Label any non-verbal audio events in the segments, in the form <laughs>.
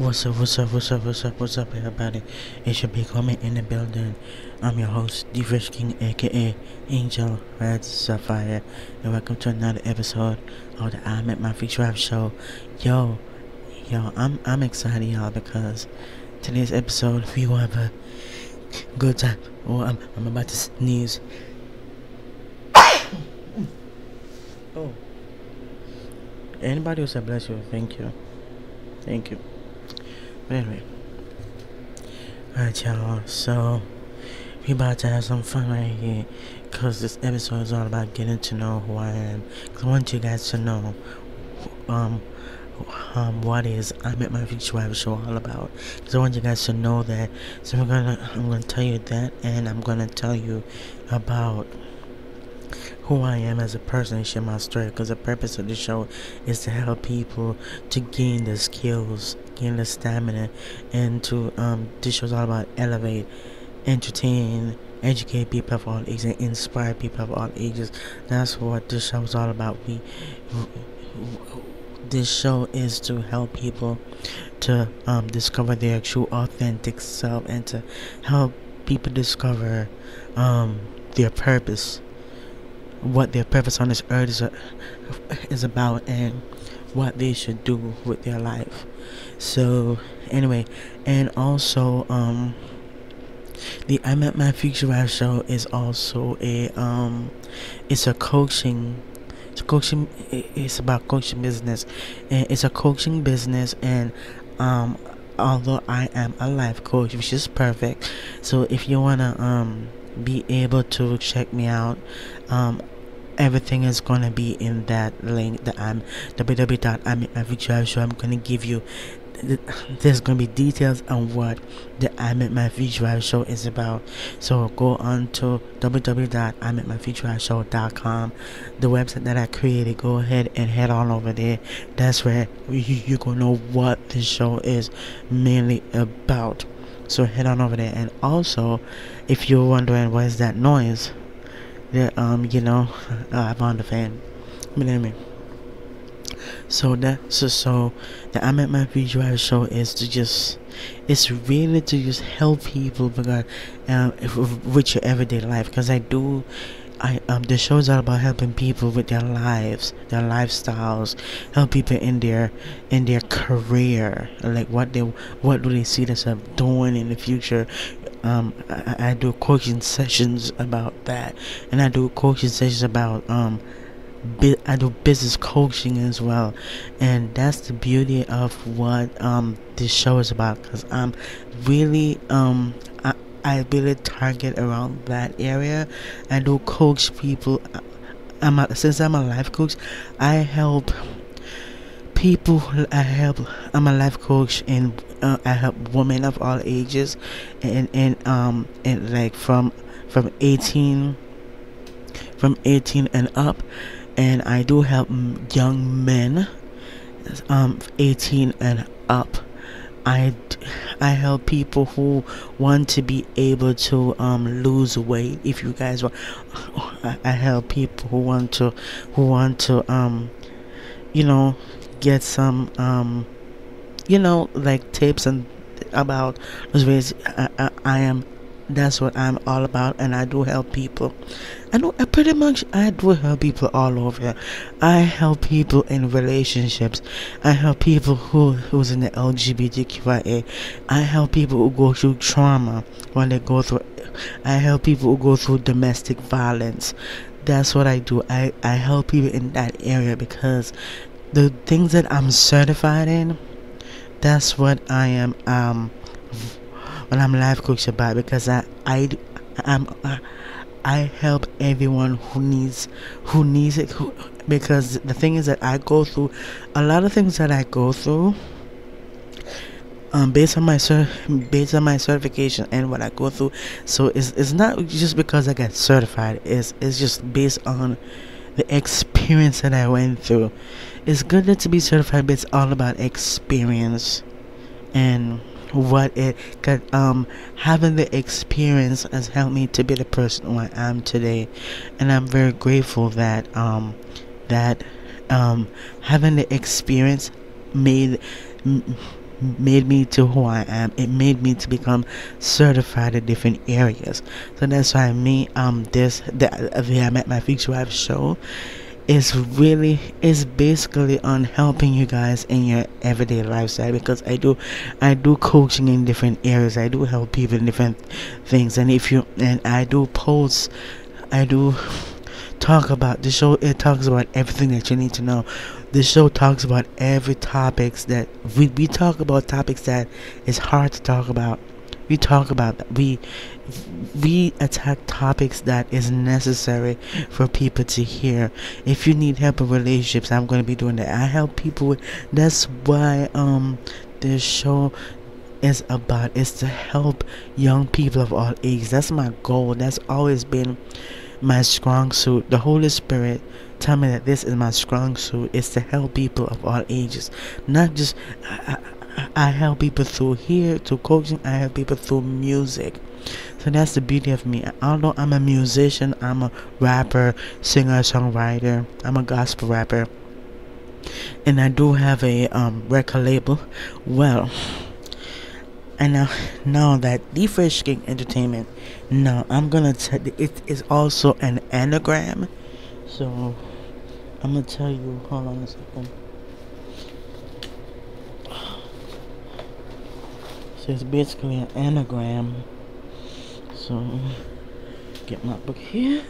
What's up, what's up, what's up, what's up, what's up, everybody? It's your big homie in the building. I'm your host, The Fresh King, aka Angel Red Sapphire, and welcome to another episode of the I Met My Future Rap Show. Yo, yo, I'm I'm excited, y'all, because today's episode we will have a good time. Oh, I'm I'm about to sneeze. <coughs> oh, anybody who said bless you, thank you, thank you. Anyway, alright, y'all. So we about to have some fun right here, cause this episode is all about getting to know who I am. Cause I want you guys to know, um, um, what is I Met My Future Wife show all about. Cause I want you guys to know that. So I'm gonna, I'm gonna tell you that, and I'm gonna tell you about who I am as a person and share my story because the purpose of the show is to help people to gain the skills, gain the stamina, and to um this show's all about elevate, entertain, educate people of all ages, and inspire people of all ages. That's what this show is all about. We this show is to help people to um, discover their true authentic self and to help people discover um, their purpose what their purpose on this earth is, uh, is about and what they should do with their life. So anyway, and also um the I Met My Future Wife show is also a um it's a coaching it's a coaching it's about coaching business. And it's a coaching business and um although I am a life coach which is perfect so if you wanna um be able to check me out um everything is gonna be in that link that i'm www.imetmyfuture show. I'm gonna give you there's gonna be details on what the I Met My Future Show is about. So go on to www.imetmyfutureshow.com, the website that I created. Go ahead and head on over there. That's where you, you gonna know what the show is mainly about. So head on over there. And also, if you're wondering what is that noise, that um you know <laughs> uh, I'm on the fan. But anyway. So that so so the I Met My Future show is to just it's really to just help people because um with your everyday life because I do I um the show is all about helping people with their lives, their lifestyles, help people in their in their career, like what they what do they see themselves doing in the future. Um, I, I do coaching sessions about that, and I do coaching sessions about um I do business coaching as well, and that's the beauty of what um this show is about. Cause I'm really um I I really target around that area. I do coach people. I'm a, since I'm a life coach, I help people. I help. I'm a life coach and uh, I help women of all ages, and and um and like from from 18 from 18 and up and I do help young men um 18 and up. I, I help people who want to be able to um lose weight if you guys want. <sighs> I help people who want to who want to um you know get some um you know like tips and about those ways. I, I, I am that's what I'm all about, and I do help people. I know I pretty much I do help people all over. I help people in relationships. I help people who who's in the LGBTQIA. I help people who go through trauma when they go through. I help people who go through domestic violence. That's what I do. I I help people in that area because the things that I'm certified in. That's what I am. Um when I'm life coach about because I I I'm I, I help everyone who needs who needs it who, because the thing is that I go through a lot of things that I go through um, based on my cer- based on my certification and what I go through. So it's it's not just because I got certified. It's it's just based on the experience that I went through. It's good to be certified, but it's all about experience and what it got um having the experience has helped me to be the person I am today and I'm very grateful that um that um having the experience made made me to who I am. It made me to become certified in different areas. So that's why me um this the, the I met my future wife show is really is basically on helping you guys in your everyday lifestyle because I do I do coaching in different areas. I do help people in different things. And if you and I do posts I do talk about the show it talks about everything that you need to know. The show talks about every topics that we, we talk about topics that is hard to talk about we talk about that. We we attack topics that is necessary for people to hear. If you need help in relationships i'm going to be doing that. I help people with that's why um this show is about is to help young people of all ages. That's my goal. That's always been my strong suit. The holy spirit tell me that this is my strong suit is to help people of all ages. Not just I, I, I help people through here through coaching i help people through music. So that's the beauty of me. Although i'm a musician i'm a rapper singer songwriter i'm a gospel rapper. And i do have a um, record label. Well and now now that the Fresh King Entertainment now I'm gonna tell it is also an anagram. So I'm gonna tell you hold on a second so it's basically an anagram so get my book here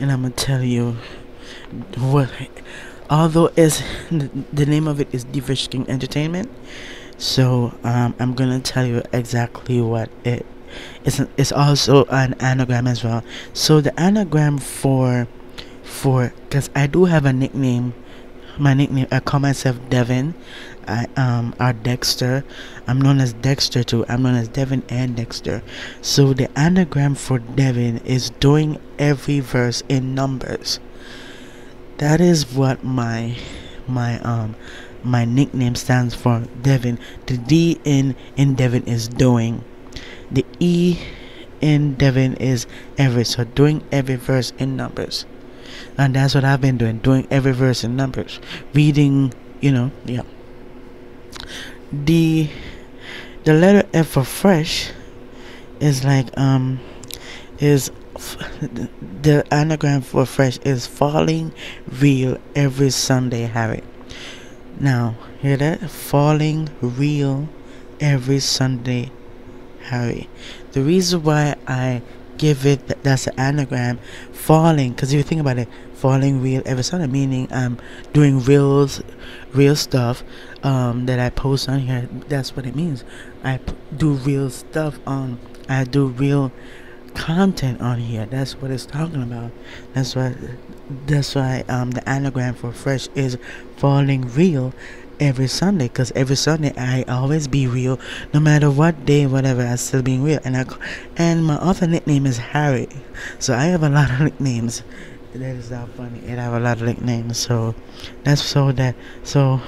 and I'm gonna tell you what although is the name of it is the King Entertainment so um, I'm gonna tell you exactly what it is. It's also an anagram as well. So the anagram for for because I do have a nickname. My nickname I call myself Devin. I um are Dexter. I'm known as Dexter too. I'm known as Devin and Dexter. So the anagram for Devin is doing every verse in numbers. That is what my my um my nickname stands for Devin. The D in in Devin is doing. The E in Devin is every. So doing every verse in numbers. And that's what I've been doing, doing every verse in numbers. Reading, you know, yeah. The the letter F for fresh is like um is the anagram for fresh is falling real every Sunday, Harry. Now, hear that? Falling real every Sunday, Harry. The reason why I give it th- that's an anagram, falling, because if you think about it, falling real every Sunday, meaning I'm doing real, real stuff um, that I post on here. That's what it means. I do real stuff on. I do real content on here. That's what it's talking about. That's why that's why um the anagram for fresh is falling real every Sunday because every Sunday I always be real no matter what day whatever I still being real and I and my other nickname is Harry so I have a lot of <laughs> nicknames that is not funny. And I have a lot of nicknames so that's so that so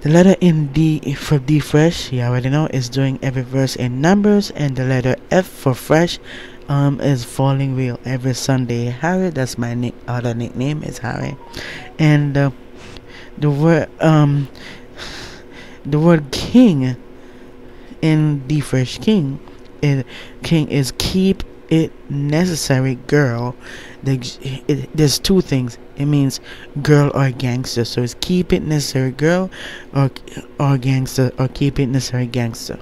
the letter in D for D fresh, you already know, is doing every verse in numbers, and the letter F for fresh um is falling real every Sunday. Harry, that's my nick other nickname is Harry, and uh, the word um the word king in D fresh king, it, king is keep it necessary girl the, it, there's two things. It means girl or gangster. So it's keep it necessary. Girl or or gangster or keep it necessary gangster.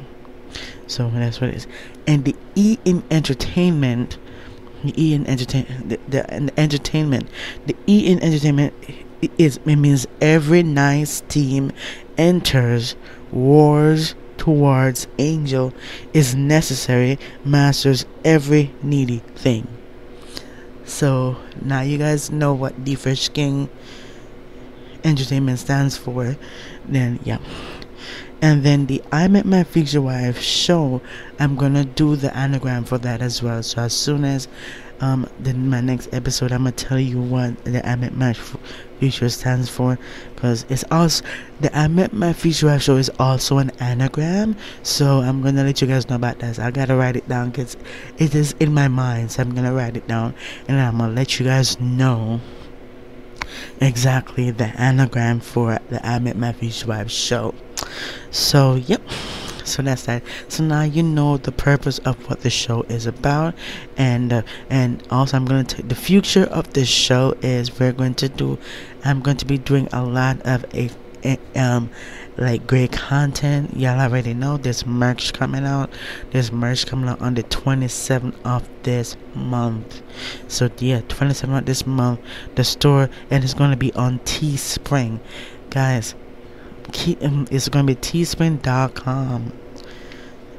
So that's what it is. And the e in entertainment the e in entertain the, the, the entertainment the e in entertainment is it means every nice team enters wars towards angel is necessary masters every needy thing. So now you guys know what the Fresh King Entertainment stands for. Then yeah. And then the I Met My Future Wife show, I'm gonna do the anagram for that as well. So as soon as um then my next episode i'm gonna tell you what the i met my future stands for because it's also the i met my future show is also an anagram. So i'm gonna let you guys know about that. I gotta write it down because it is in my mind. So i'm gonna write it down and i'm gonna let you guys know exactly the anagram for the i met my future show. So, yep. So that's that. So now you know the purpose of what the show is about, and uh, and also I'm gonna take the future of this show is we're going to do. I'm going to be doing a lot of a, a um like great content. Y'all already know there's merch coming out. There's merch coming out on the 27th of this month. So yeah, 27th of this month, the store and it's gonna be on Teespring, guys it's going to be teespring.com.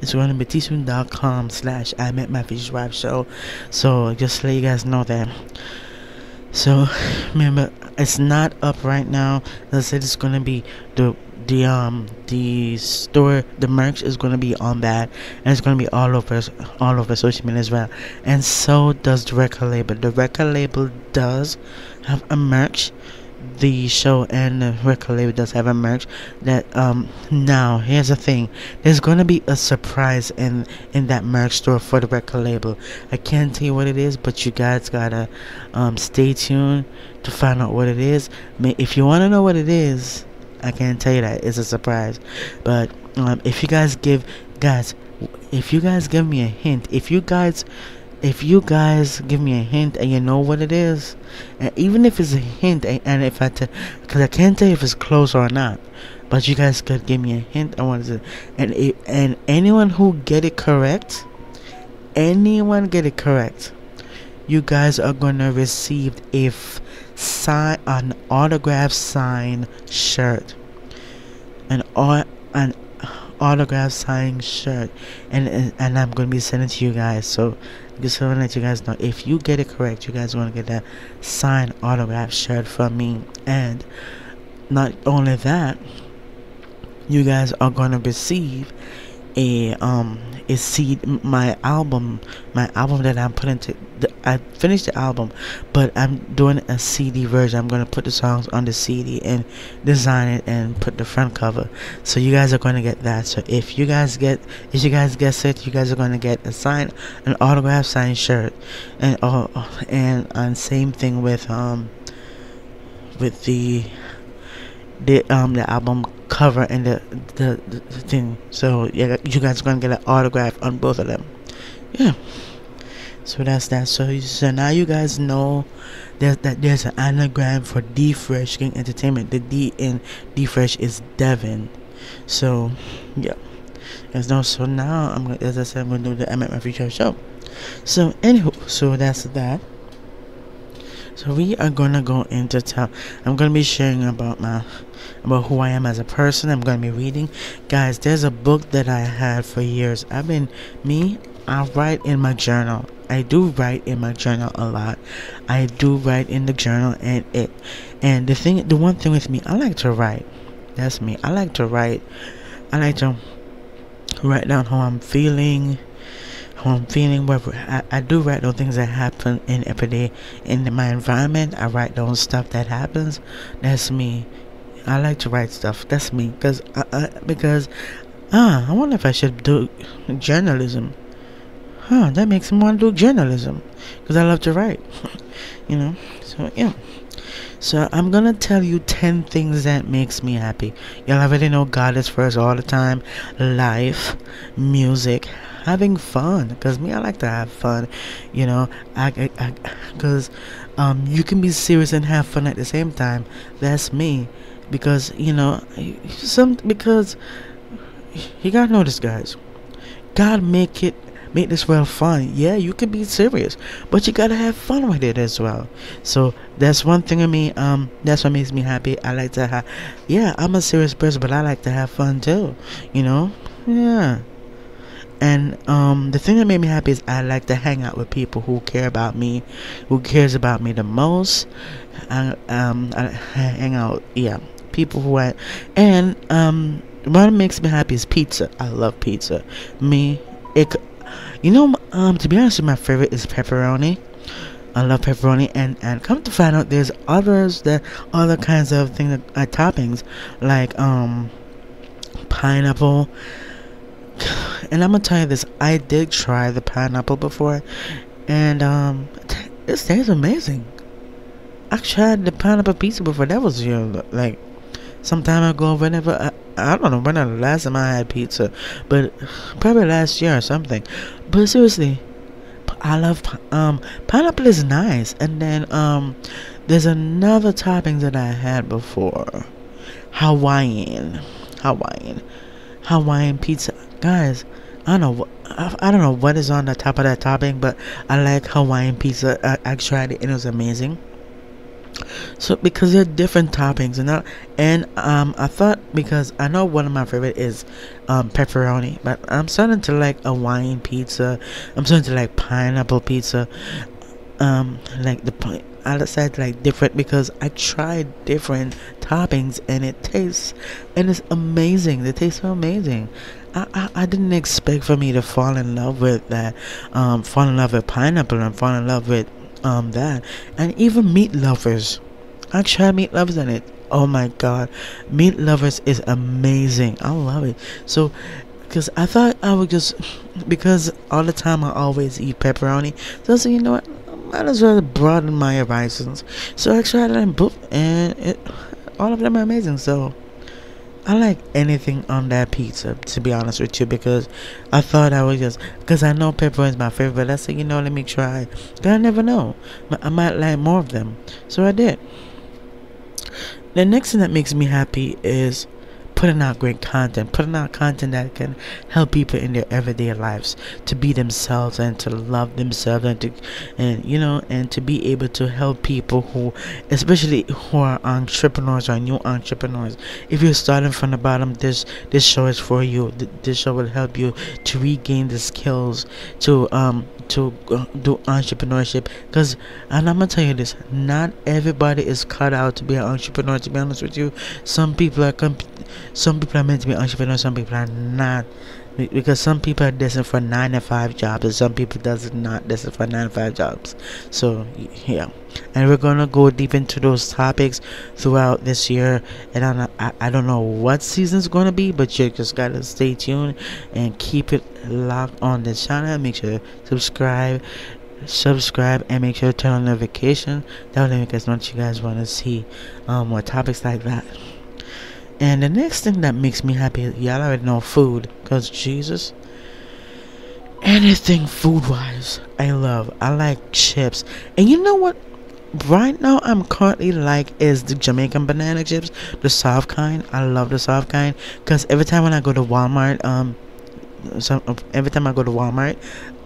It's going to be teespring.com slash I met my fish wife show. So just let you guys know that. So remember, it's not up right now. As I said, it's going to be the the um the store the merch is going to be on that and it's going to be all over all over social media as well and so does the record label the record label does have a merch the show and the record label does have a merch that um now here's the thing. There's gonna be a surprise in in that merch store for the record label. I can't tell you what it is but you guys gotta um stay tuned to find out what it is. If you want to know what it is i can't tell you that. It's a surprise. But um if you guys give guys if you guys give me a hint if you guys if you guys give me a hint and you know what it is, and even if it's a hint, and if I because I can't tell if it's close or not, but you guys could give me a hint. I want to, and it, and anyone who get it correct, anyone get it correct, you guys are gonna receive a sign an autograph sign shirt, an an autograph signing shirt, and and I'm gonna be sending to you guys. So just want to let you guys know if you get it correct, you guys want to get a signed autograph shirt from me, and not only that, you guys are going to receive a um a seed my album my album that I'm putting to the, I finished the album but I'm doing a CD version. I'm gonna put the songs on the CD and design it and put the front cover. So you guys are gonna get that. So if you guys get if you guys guess it you guys are gonna get a sign an autograph signed shirt. And oh and and same thing with um with the the um the album cover and the, the, the thing. So yeah, you guys gonna get an autograph on both of them. Yeah. So that's that. So so now you guys know that that there's an anagram for D Fresh King Entertainment. The D in D Fresh is Devin. So yeah. As no, so now I'm gonna, as I said, I'm gonna do the M at my future show. So anywho, so that's that. So we are gonna go into town. I'm gonna be sharing about my about who I am as a person. I'm gonna be reading. Guys, there's a book that I had for years. I've been me, I write in my journal. I do write in my journal a lot. I do write in the journal and it and the thing the one thing with me, I like to write. That's me. I like to write. I like to write down how I'm feeling how I'm feeling. Whatever I, I do write those things that happen in every day in my environment. I write those stuff that happens. That's me. I like to write stuff. That's me. Cause I, I because ah, I wonder if I should do journalism. Huh? That makes me want to do journalism. Cause I love to write. <laughs> you know. So yeah. So I'm gonna tell you 10 things that makes me happy. Y'all already know God is first all the time. Life, music, having fun because me i like to have fun you know i because um you can be serious and have fun at the same time. That's me because you know some because you gotta know this guys. God make it make this world fun. Yeah you can be serious but you gotta have fun with it as well. So that's one thing of me um that's what makes me happy. I like to have yeah i'm a serious person but i like to have fun too you know? Yeah and um, the thing that made me happy is I like to hang out with people who care about me, who cares about me the most. I, um, I hang out, yeah, people who I, and um, what makes me happy is pizza. I love pizza. Me, it, you know, um, to be honest, my favorite is pepperoni. I love pepperoni, and and come to find out, there's others that other kinds of things, uh, toppings like um, pineapple and I'm gonna tell you this: I did try the pineapple before, and um, this tastes amazing. I tried the pineapple pizza before. That was you know, like some time ago. Whenever I, I don't know when the last time I had pizza, but probably last year or something. But seriously, I love um pineapple is nice, and then um there's another topping that I had before, Hawaiian, Hawaiian, Hawaiian pizza, guys. I don't know. I, I don't know what is on the top of that topping, but I like Hawaiian pizza. I, I tried it and it was amazing. So because there are different toppings and that, and um, I thought because I know one of my favorite is um, pepperoni, but I'm starting to like Hawaiian pizza. I'm starting to like pineapple pizza. Um, like the I decided like different because I tried different toppings and it tastes and it's amazing. It tastes so amazing. I, I, didn't expect for me to fall in love with that, um, fall in love with pineapple and fall in love with um that. And even meat lovers. I tried meat lovers and it oh my god meat lovers is amazing. I love it. So because i thought i would just <laughs> because all the time i always eat pepperoni. So i said you know what? I might as well broaden my horizons. So i tried and boop and it all of them are amazing. So I like anything on that pizza, to be honest with you, because I thought I was just because I know pepperoni is my favorite. I said, you know, let me try. Cause I never know, I might like more of them, so I did. The next thing that makes me happy is putting out great content, putting out content that can help people in their everyday lives to be themselves and to love themselves and to and you know and to be able to help people who especially who are entrepreneurs or new entrepreneurs. If you're starting from the bottom, this this show is for you. This show will help you to regain the skills to um to uh, do entrepreneurship. Because and i'm gonna tell you this not everybody is cut out to be an entrepreneur to be honest with you. Some people are some people are meant to be entrepreneurs some people are not because some people are destined for nine to five jobs and some people does not destined for nine to five jobs. So yeah. And we're gonna go deep into those topics throughout this year. And I, I, I don't know what season's gonna be but you just gotta stay tuned and keep it locked on this channel. Make sure subscribe subscribe and make sure to turn on notification. That let me know what you guys want to see um more topics like that and the next thing that makes me happy, y'all already know food, cause Jesus. Anything food wise, I love. I like chips, and you know what? Right now, I'm currently like is the Jamaican banana chips, the soft kind. I love the soft kind, cause every time when I go to Walmart, um, some every time I go to Walmart,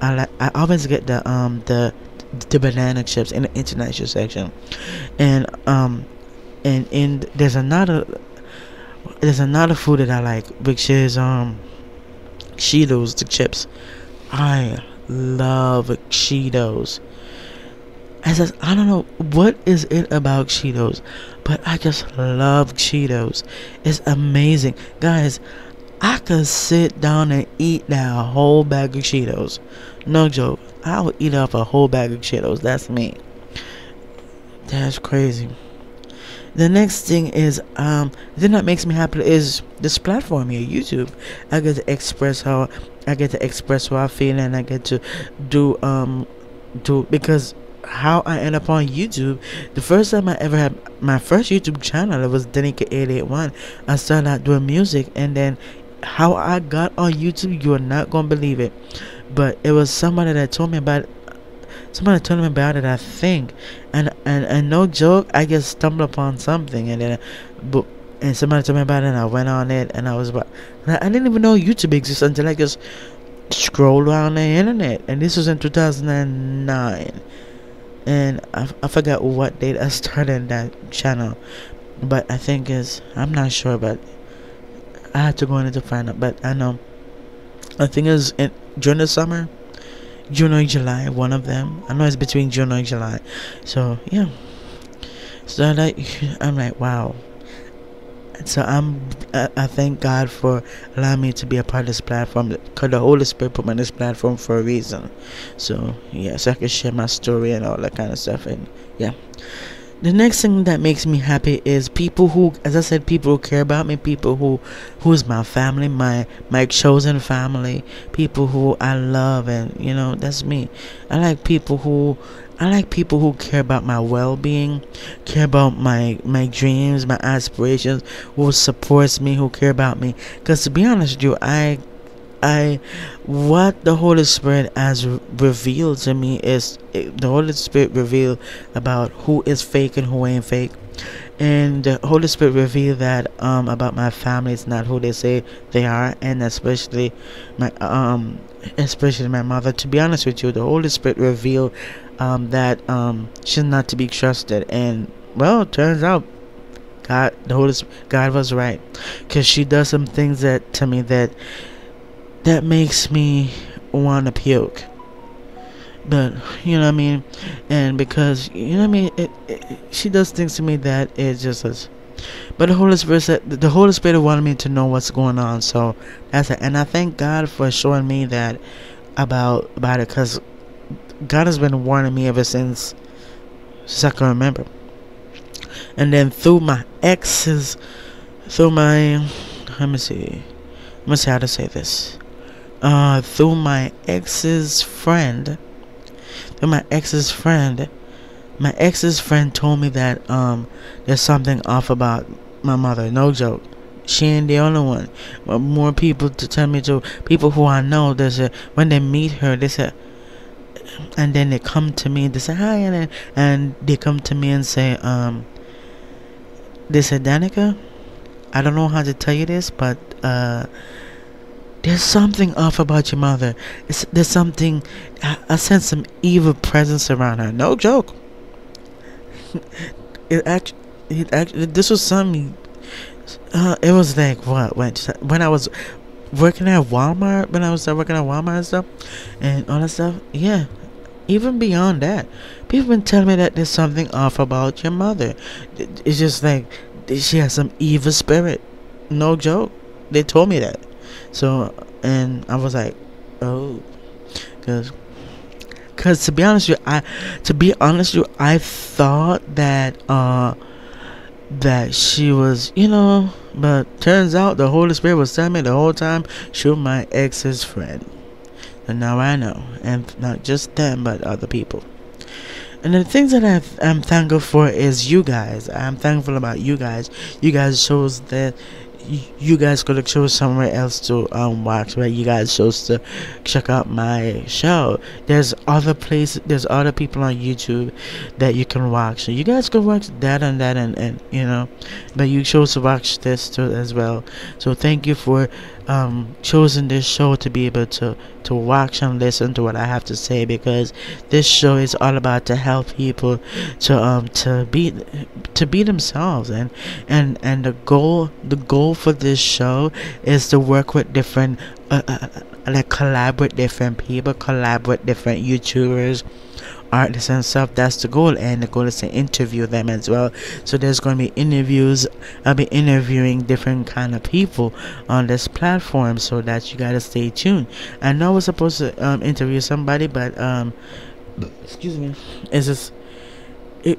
I like I always get the um the the banana chips in the international section, and um, and and there's another there's another food that I like, which is um Cheetos, the chips. I love Cheetos. I says I don't know what is it about Cheetos, but I just love Cheetos. It's amazing, guys. I could sit down and eat that whole bag of Cheetos. No joke. I would eat up a whole bag of Cheetos. That's me. That's crazy the next thing is um the thing that makes me happy is this platform here youtube i get to express how i get to express how i feel and i get to do um do because how I end up on YouTube. The first time I ever had my first YouTube channel, it was Danica881. I started out doing music, and then how I got on YouTube, you are not gonna believe it. But it was somebody that told me about somebody told me about it I think. And and and no joke I just stumbled upon something and then but and somebody told me about it and I went on it and I was about I didn't even know YouTube existed until I just scrolled around the internet. And this was in 2009 and I, I forgot what date I <laughs> started that channel. But I think is I'm not sure but I had to go in to find out. But I know I think was in, during the summer June or July, one of them. I know it's between June or July. So yeah. So like I'm like wow. So I'm I, I thank God for allowing me to be a part of this platform. Cause the Holy Spirit put me on this platform for a reason. So yeah, so I can share my story and all that kind of stuff. And yeah the next thing that makes me happy is people who as i said people who care about me people who who's my family my my chosen family people who i love and you know that's me i like people who I like people who care about my well-being, care about my my dreams, my aspirations, who supports me, who care about me. Cause to be honest with you, I I what the Holy Spirit has revealed to me is the Holy Spirit revealed about who is fake and who ain't fake. And the Holy Spirit revealed that um about my family is not who they say they are and especially my um especially my mother. To be honest with you, the Holy Spirit revealed um that um she's not to be trusted and well turns out God the Holy God was right. Cause she does some things that to me that that makes me want to puke. But you know what I mean, and because you know what I mean, it, it, she does things to me that it just is. But the Holy Spirit the Holy Spirit wanted me to know what's going on, so that's it. And I thank God for showing me that about about it, cause God has been warning me ever since, since I can remember. And then through my exes, through my let me see, let me see how to say this uh, through my ex's friend. Through my ex's friend, my ex's friend told me that um, there's something off about my mother. No joke. She ain't the only one. But more people to tell me to people who I know. There's a when they meet her, they say, and then they come to me. They say hi, and and they come to me and say, um, they said, Danica, I don't know how to tell you this, but uh there's something off about your mother. It's, there's something. I, I sense some evil presence around her. No joke. <laughs> it actually, it actually, this was some. Uh, it was like what when when I was working at Walmart when I was working at Walmart and stuff and all that stuff. Yeah, even beyond that, people been telling me that there's something off about your mother. It's just like she has some evil spirit. No joke. They told me that. So, and I was like, oh, because, because to be honest with you, I, to be honest with you, I thought that, uh, that she was, you know, but turns out the Holy Spirit was telling me the whole time she was my ex's friend. And now I know, and not just them, but other people. And the things that i am thankful for is you guys. I'm thankful about you guys. You guys shows that you guys could chose somewhere else to um watch but you guys chose to check out my show. There's other places there's other people on youtube that you can watch. So you guys can watch that and that and, and you know but you chose to watch this too as well. So thank you for um choosing this show to be able to to watch and listen to what I have to say because this show is all about to help people to um to be to be themselves. And and and the goal the goal for this show is to work with different uh, uh, uh like collaborate different people collaborate different YouTubers artists and stuff that's the goal. And the goal is to interview them as well. So there's going to be interviews. I'll be interviewing different kind of people on this platform so that you gotta stay tuned. I know i was supposed to um, interview somebody but um excuse me. Is this it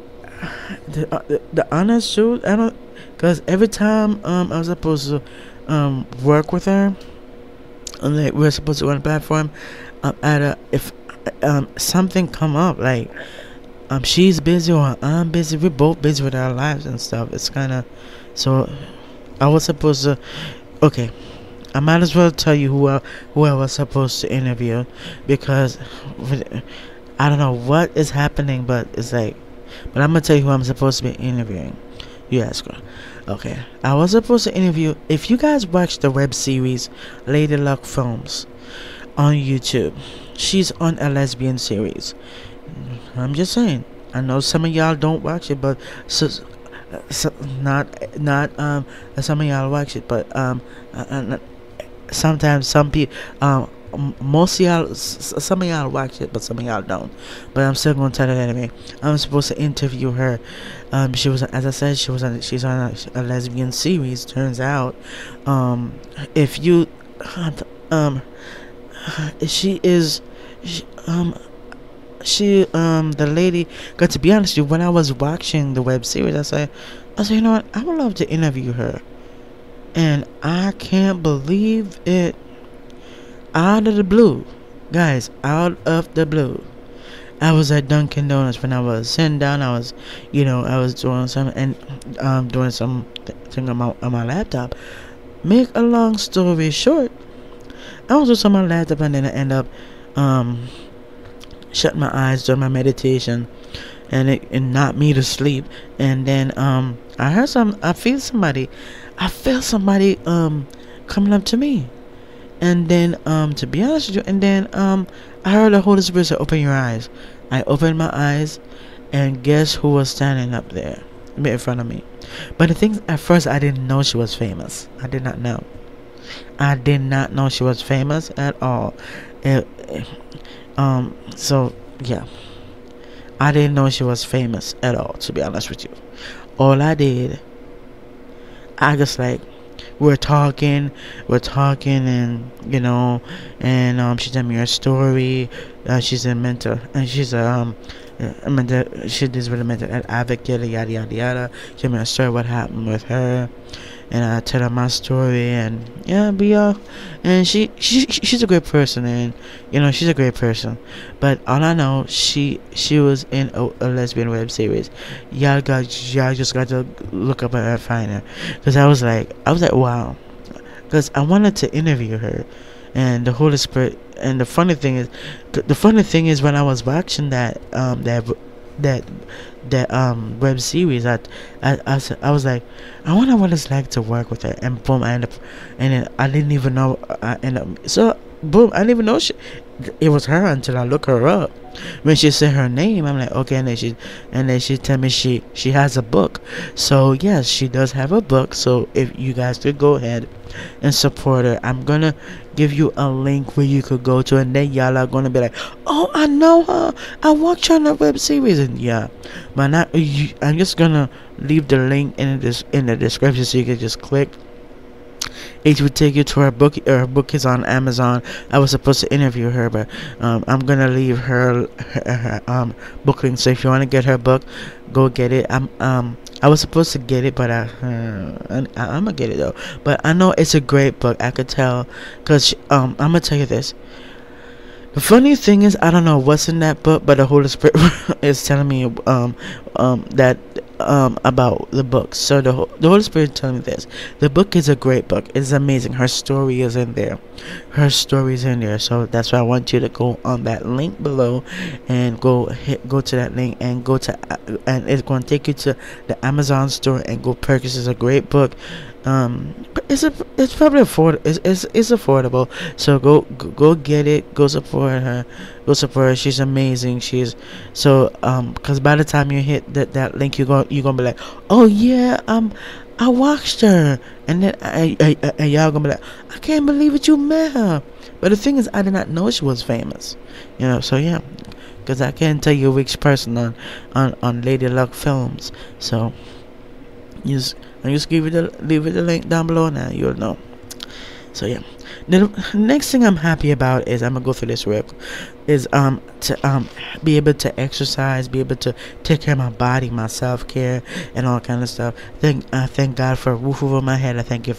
the, uh, the, the honest truth i don't because every time um i was supposed to um work with her like we're supposed to go on the platform um, at a if um something come up like um she's busy or I'm busy. We're both busy with our lives and stuff. It's kind of so. I was supposed to. Okay, I might as well tell you who I, who I was supposed to interview because I don't know what is happening, but it's like. But I'm gonna tell you who I'm supposed to be interviewing. You ask her. Okay, I was supposed to interview. If you guys watch the web series Lady Luck Films on YouTube, she's on a lesbian series. I'm just saying. I know some of y'all don't watch it, but so, so not not um some of y'all watch it, but um uh, uh sometimes some people um most of y'all some of y'all watch it, but some of y'all don't. But I'm still gonna tell it anyway. I'm supposed to interview her. Um, she was as I said, she was on she's on a, a lesbian series. Turns out, um, if you um she is she, um she um the lady got to be honest you when I was watching the web series I said I said you know what I would love to interview her and I can't believe it out of the blue guys out of the blue I was at Dunkin' Donuts when I was sitting down. I was, you know, I was doing some and um doing some thing on my on my laptop. Make a long story short, I was on my laptop and then I end up um shut my eyes during my meditation and it and knocked me to sleep. And then um I heard some I feel somebody I feel somebody um coming up to me. And then um to be honest with you and then um I heard the Holy Spirit say open your eyes. I opened my eyes and guess who was standing up there in front of me? But the thing at first I didn't know she was famous. I did not know I did not know she was famous at all. It, um so yeah. I didn't know she was famous at all to be honest with you. All I did I just like we're talking we're talking and you know and um she told me her story uh, she's a mentor and she's a um a mentor she is with a mental advocate yada yada yada. She told me a story what happened with her and I tell her my story and yeah, be all and she she she's a great person and you know she's a great person, but all I know she she was in a, a lesbian web series. Y'all got y'all just got to look up her find her, cause I was like I was like wow, cause I wanted to interview her, and the Holy Spirit. And the funny thing is, the funny thing is when I was watching that um that that that um web series I, I, I, I was like I wonder what it's like to work with her and boom I end up and I didn't even know I ended up so boom I didn't even know she it was her until I look her up. When she said her name I'm like okay and then she and then she tell me she she has a book. So yes she does have a book. So if you guys could go ahead and support her I'm gonna give you a link where you could go to and then y'all are gonna be like oh I know her. I watched her on a web series. And yeah but not I'm just gonna leave the link in this in the description so you can just click it would take you to her book. Her book is on Amazon. I was supposed to interview her, but um, I'm gonna leave her, her, her um, book link. So if you want to get her book, go get it. I'm um I was supposed to get it, but I, uh, I am gonna get it though. But I know it's a great book. I could tell, cause um I'm gonna tell you this. The funny thing is, I don't know what's in that book, but the Holy Spirit <laughs> is telling me um um that um about the book. So the the Holy Spirit telling me this. The book is a great book. It's amazing. Her story is in there. Her story is in there. So that's why I want you to go on that link below and go hit go to that link and go to uh, and it's going to take you to the Amazon store and go purchase. It's a great book um it's a it's probably afford it's, it's it's affordable. So go go get it. Go support her. Go support her. She's amazing. She's so um because by the time you hit that that link you're going you're gonna be like oh yeah um i watched her. And then I, I, I, and y'all gonna be like i can't believe it you met her. But the thing is i did not know she was famous you know so yeah. Because i can't tell you which person on on on lady luck films. So just I just give you the leave it the link down below now uh, you'll know. So yeah. The next thing I'm happy about is I'm gonna go through this real is um to um be able to exercise, be able to take care of my body, my self care, and all kind of stuff. Thank I thank God for a roof over my head. I thank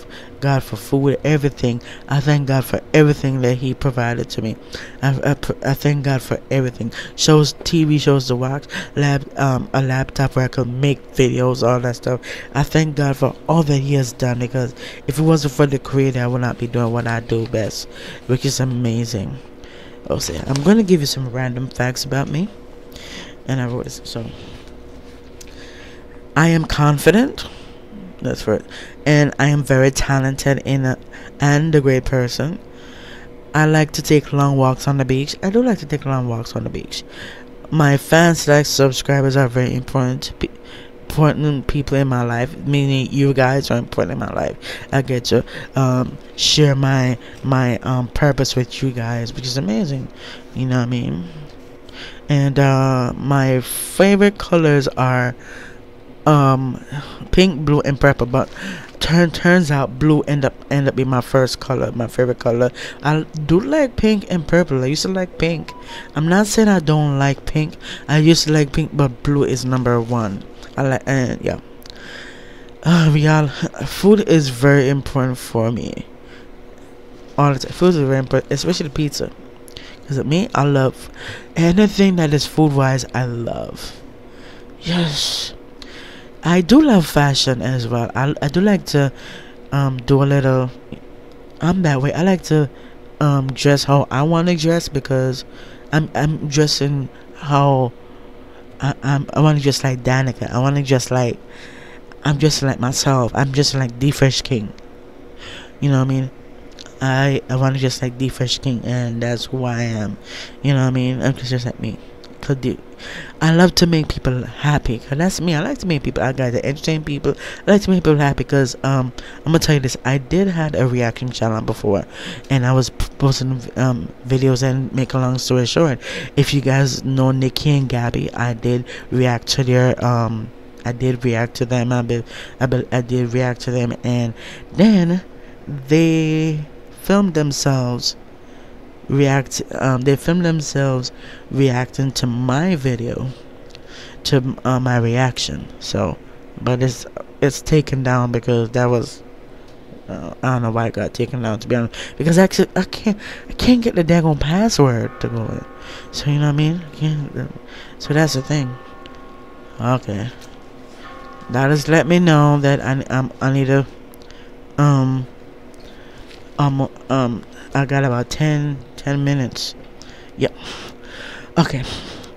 God for food, everything. I thank God for everything that He provided to me. I, I, I thank God for everything. Shows, TV shows to watch, lab um a laptop where I could make videos, all that stuff. I thank God for all that He has done because if it wasn't for the Creator, I would not be doing what I do best, which is amazing. Oh, I'm going to give you some random facts about me. And I wrote this. So, I am confident. That's right. And I am very talented in a, and a great person. I like to take long walks on the beach. I do like to take long walks on the beach. My fans, like subscribers, are very important important people in my life, meaning you guys are important in my life. I get to um, share my my um, purpose with you guys, which is amazing. You know what I mean? And uh, my favorite colors are um, pink, blue, and purple. But turn turns out blue end up end up being my first color, my favorite color. I do like pink and purple. I used to like pink. I'm not saying I don't like pink. I used to like pink, but blue is number one. I like and yeah. Uh, y'all, food is very important for me. All the time. Food is very important, especially the pizza. Because me, I love anything that is food wise, I love. Yes. I do love fashion as well. I, I do like to um, do a little. I'm that way. I like to um, dress how I want to dress because I'm I'm dressing how I, I'm. I want to just like Danica. I want to just like I'm just like myself. I'm just like the Fresh King. You know what I mean? I I want to just like the Fresh King, and that's who I am. You know what I mean? I'm just like me. Cause the, I love to make people happy. Cause that's me. I like to make people. I got to entertain people. I like to make people happy. Cause um, I'm gonna tell you this. I did had a reaction channel before, and I was posting um videos. And make a long story short, if you guys know Nikki and Gabby, I did react to their um. I did react to them. I, be, I, be, I did react to them, and then they filmed themselves react um, they filmed themselves reacting to my video to uh, my reaction. So but it's it's taken down because that was uh, I don't know why it got taken down to be honest. Because actually I can't I can't get the daggone password to go in. So you know what I mean? I can't, uh, so that's the thing. Okay. That just let me know that I I'm, I need to um um um I got about 10 10 minutes. Yep okay.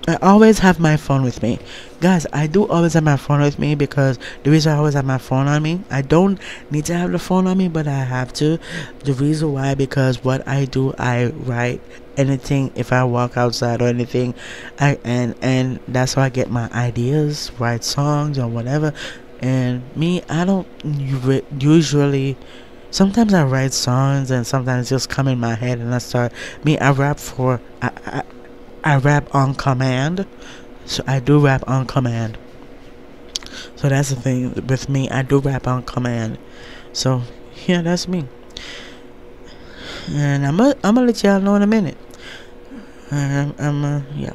I always have my phone with me. Guys I do always have my phone with me because the reason I always have my phone on me I don't need to have the phone on me but I have to. The reason why because what I do I write anything if I walk outside or anything. I and and that's how I get my ideas write songs or whatever. And me I don't usually sometimes I write songs and sometimes just come in my head and I start me I rap for I, I, I rap on command. So I do rap on command. So that's the thing with me I do rap on command. So yeah that's me. And I'm gonna I'm gonna let y'all know in a minute. Um, I'm uh, yeah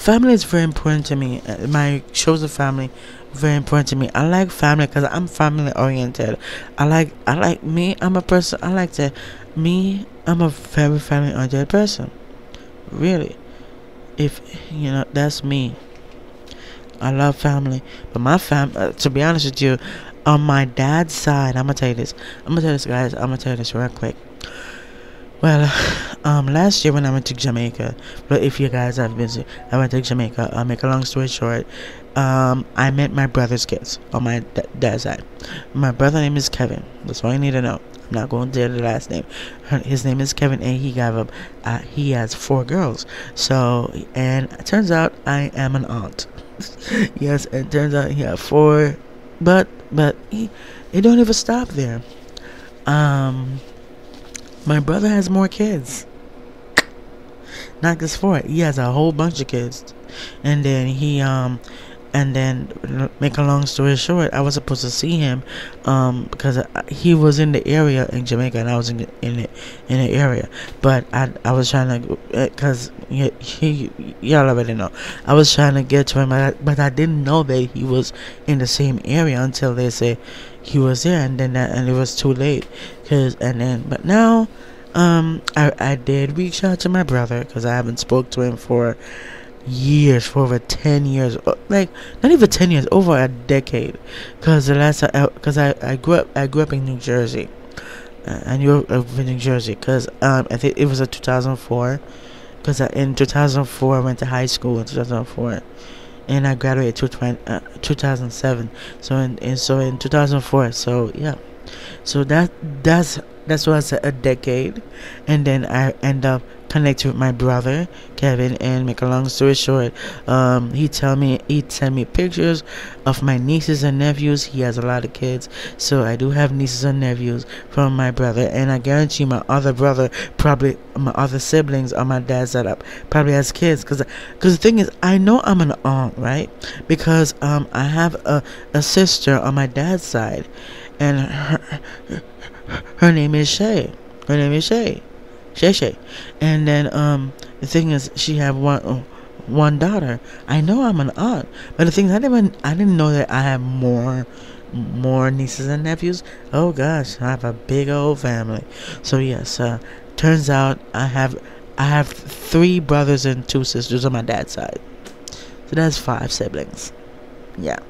family is very important to me uh, my shows of family very important to me. I like family because I'm family oriented. I like I like me. I'm a person. I like to me. I'm a very family oriented person. Really, if you know that's me. I love family, but my fam. Uh, to be honest with you, on my dad's side, I'm gonna tell you this. I'm gonna tell this, guys. I'm gonna tell you this real quick. Well, um, last year when I went to Jamaica, but if you guys have been, I went to Jamaica. I'll make a long story short um, I met my brother's kids on my dad's side. My brother name is Kevin. That's all you need to know. I'm not going to tell the last name. his name is Kevin, and he got up. uh, he has four girls. So, and it turns out I am an aunt. <laughs> yes, it turns out he has four, but but he, it don't even stop there. Um, my brother has more kids. Not just four. He has a whole bunch of kids, and then he um and then make a long story short i was supposed to see him um, because he was in the area in jamaica and i was in the, in the, in the area but i i was trying to because uh, he, he y'all already know i was trying to get to him but I, but I didn't know that he was in the same area until they say he was there and then that, and it was too late because and then but now um i i did reach out to my brother because i haven't spoke to him for years for over 10 years uh, like not even 10 years over a decade because the last because I, I, I grew up i grew up in new jersey uh, i grew up in new jersey because um i think it was a 2004 because in 2004 i went to high school in 2004 and i graduated to uh, 2007 so in, in so in 2004 so yeah. So that that's that's was a decade. And then i end up connected with my brother Kevin and make a long story short um, he tell me he send me pictures of my nieces and nephews. He has a lot of kids so I do have nieces and nephews from my brother and I guarantee my other brother probably my other siblings on my dad's side probably has kids. Because because the thing is I know I'm an aunt right? Because um, I have a, a sister on my dad's side and her, her name is Shay. Her name is Shay Shay Shay. And then um the thing is she had one uh, one daughter. I know I'm an aunt, but the thing is I didn't I didn't know that I have more more nieces and nephews. Oh gosh, I have a big old family. So yes, uh turns out I have I have three brothers and two sisters on my dad's side. So that's five siblings. Yeah.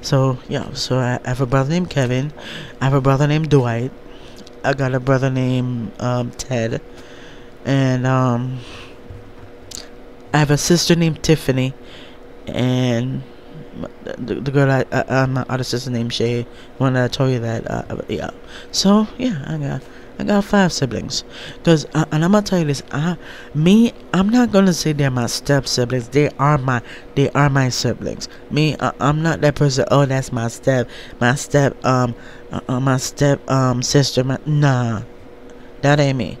So yeah, so I have a brother named Kevin. I have a brother named Dwight. I got a brother named um, Ted, and um, I have a sister named Tiffany, and the, the girl I, uh, uh, my other sister named Shay. One that I told you that. Uh, yeah. So yeah, I got I got five siblings. Cause uh, and I'm gonna tell you this. I, me, I'm not gonna say they're my step siblings. They are my they are my siblings. Me, uh, I'm not that person. Oh, that's my step, my step, um, uh, uh my step, um, sister. My, nah, that ain't me.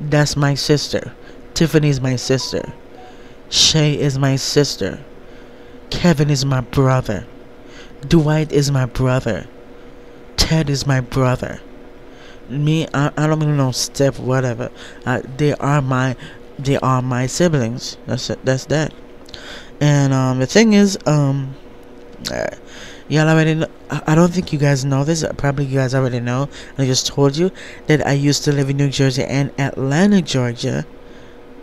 That's my sister. Tiffany's my sister. Shay is my sister. Kevin is my brother. Dwight is my brother. Ted is my brother. Me, I, I don't even know step whatever. Uh, they are my, they are my siblings. That's it. That's that. And um, the thing is, um, uh, y'all already. Know, I don't think you guys know this. Probably you guys already know. I just told you that I used to live in New Jersey and Atlanta, Georgia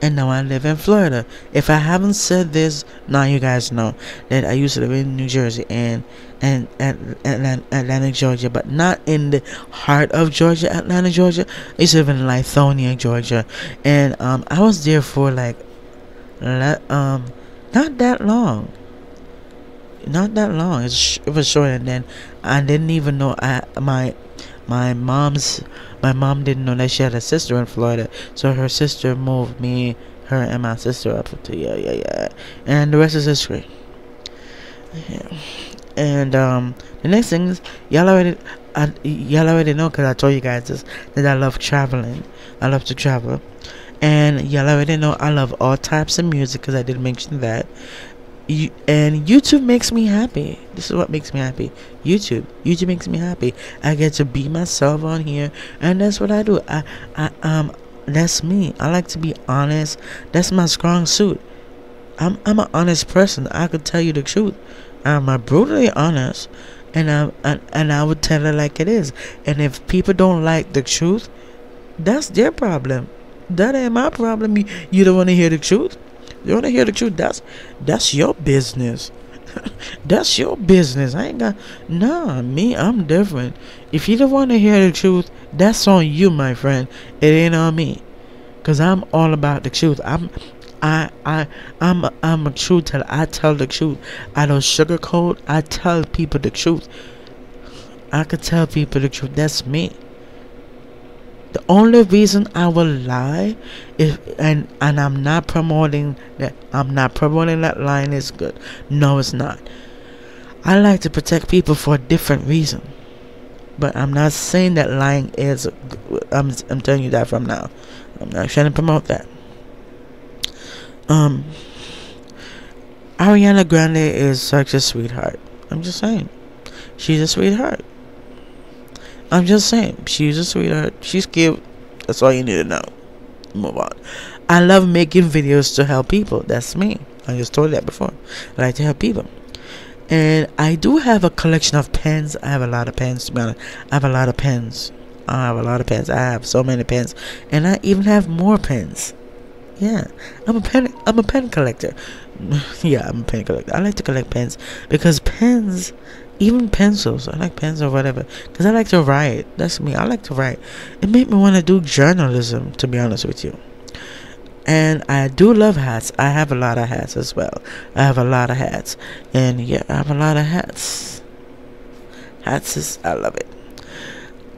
and now I live in Florida. If I haven't said this, now you guys know that I used to live in New Jersey and and Atlanta, Georgia, but not in the heart of Georgia, Atlanta, Georgia. I used to live in Lithonia, Georgia, and um, I was there for like, um, not that long. Not that long. It was short, and then I didn't even know I my my mom's my mom didn't know that she had a sister in Florida, so her sister moved me, her and my sister up to yeah, yeah, yeah, and the rest is history. Yeah. And um, the next thing is y'all already, I, y'all already know because I told you guys this that I love traveling. I love to travel, and y'all already know I love all types of music because I did mention that and YouTube makes me happy. This is what makes me happy. YouTube. YouTube makes me happy. I get to be myself on here, and that's what I do. I, I, um, that's me. I like to be honest. That's my strong suit. I'm, I'm an honest person. I could tell you the truth. I'm a brutally honest, and I, and, and I would tell it like it is. And if people don't like the truth, that's their problem. That ain't my problem. You, you don't want to hear the truth. You wanna hear the truth? That's that's your business. <laughs> that's your business. I ain't got nah me, I'm different. If you don't wanna hear the truth, that's on you, my friend. It ain't on me. Cause I'm all about the truth. I'm I I I'm a, I'm a truth teller. I tell the truth. I don't sugarcoat. I tell people the truth. I could tell people the truth. That's me. The only reason I will lie is and and I'm not promoting that I'm not promoting that lying is good. No, it's not. I like to protect people for a different reason. But I'm not saying that lying is I'm I'm telling you that from now. I'm not trying to promote that. Um Ariana Grande is such a sweetheart. I'm just saying. She's a sweetheart. I'm just saying, she's a sweetheart. She's cute. That's all you need to know. Move on. I love making videos to help people. That's me. I just told that before. I like to help people. And I do have a collection of pens. I have a lot of pens, to be honest. I have a lot of pens. I have a lot of pens. I have so many pens. And I even have more pens. Yeah. I'm a pen I'm a pen collector. <laughs> yeah, I'm a pen collector. I like to collect pens because pens even pencils. I like pens or whatever because I like to write. That's me. I like to write. It made me want to do journalism, to be honest with you. And I do love hats. I have a lot of hats as well. I have a lot of hats, and yeah, I have a lot of hats. Hats is I love it.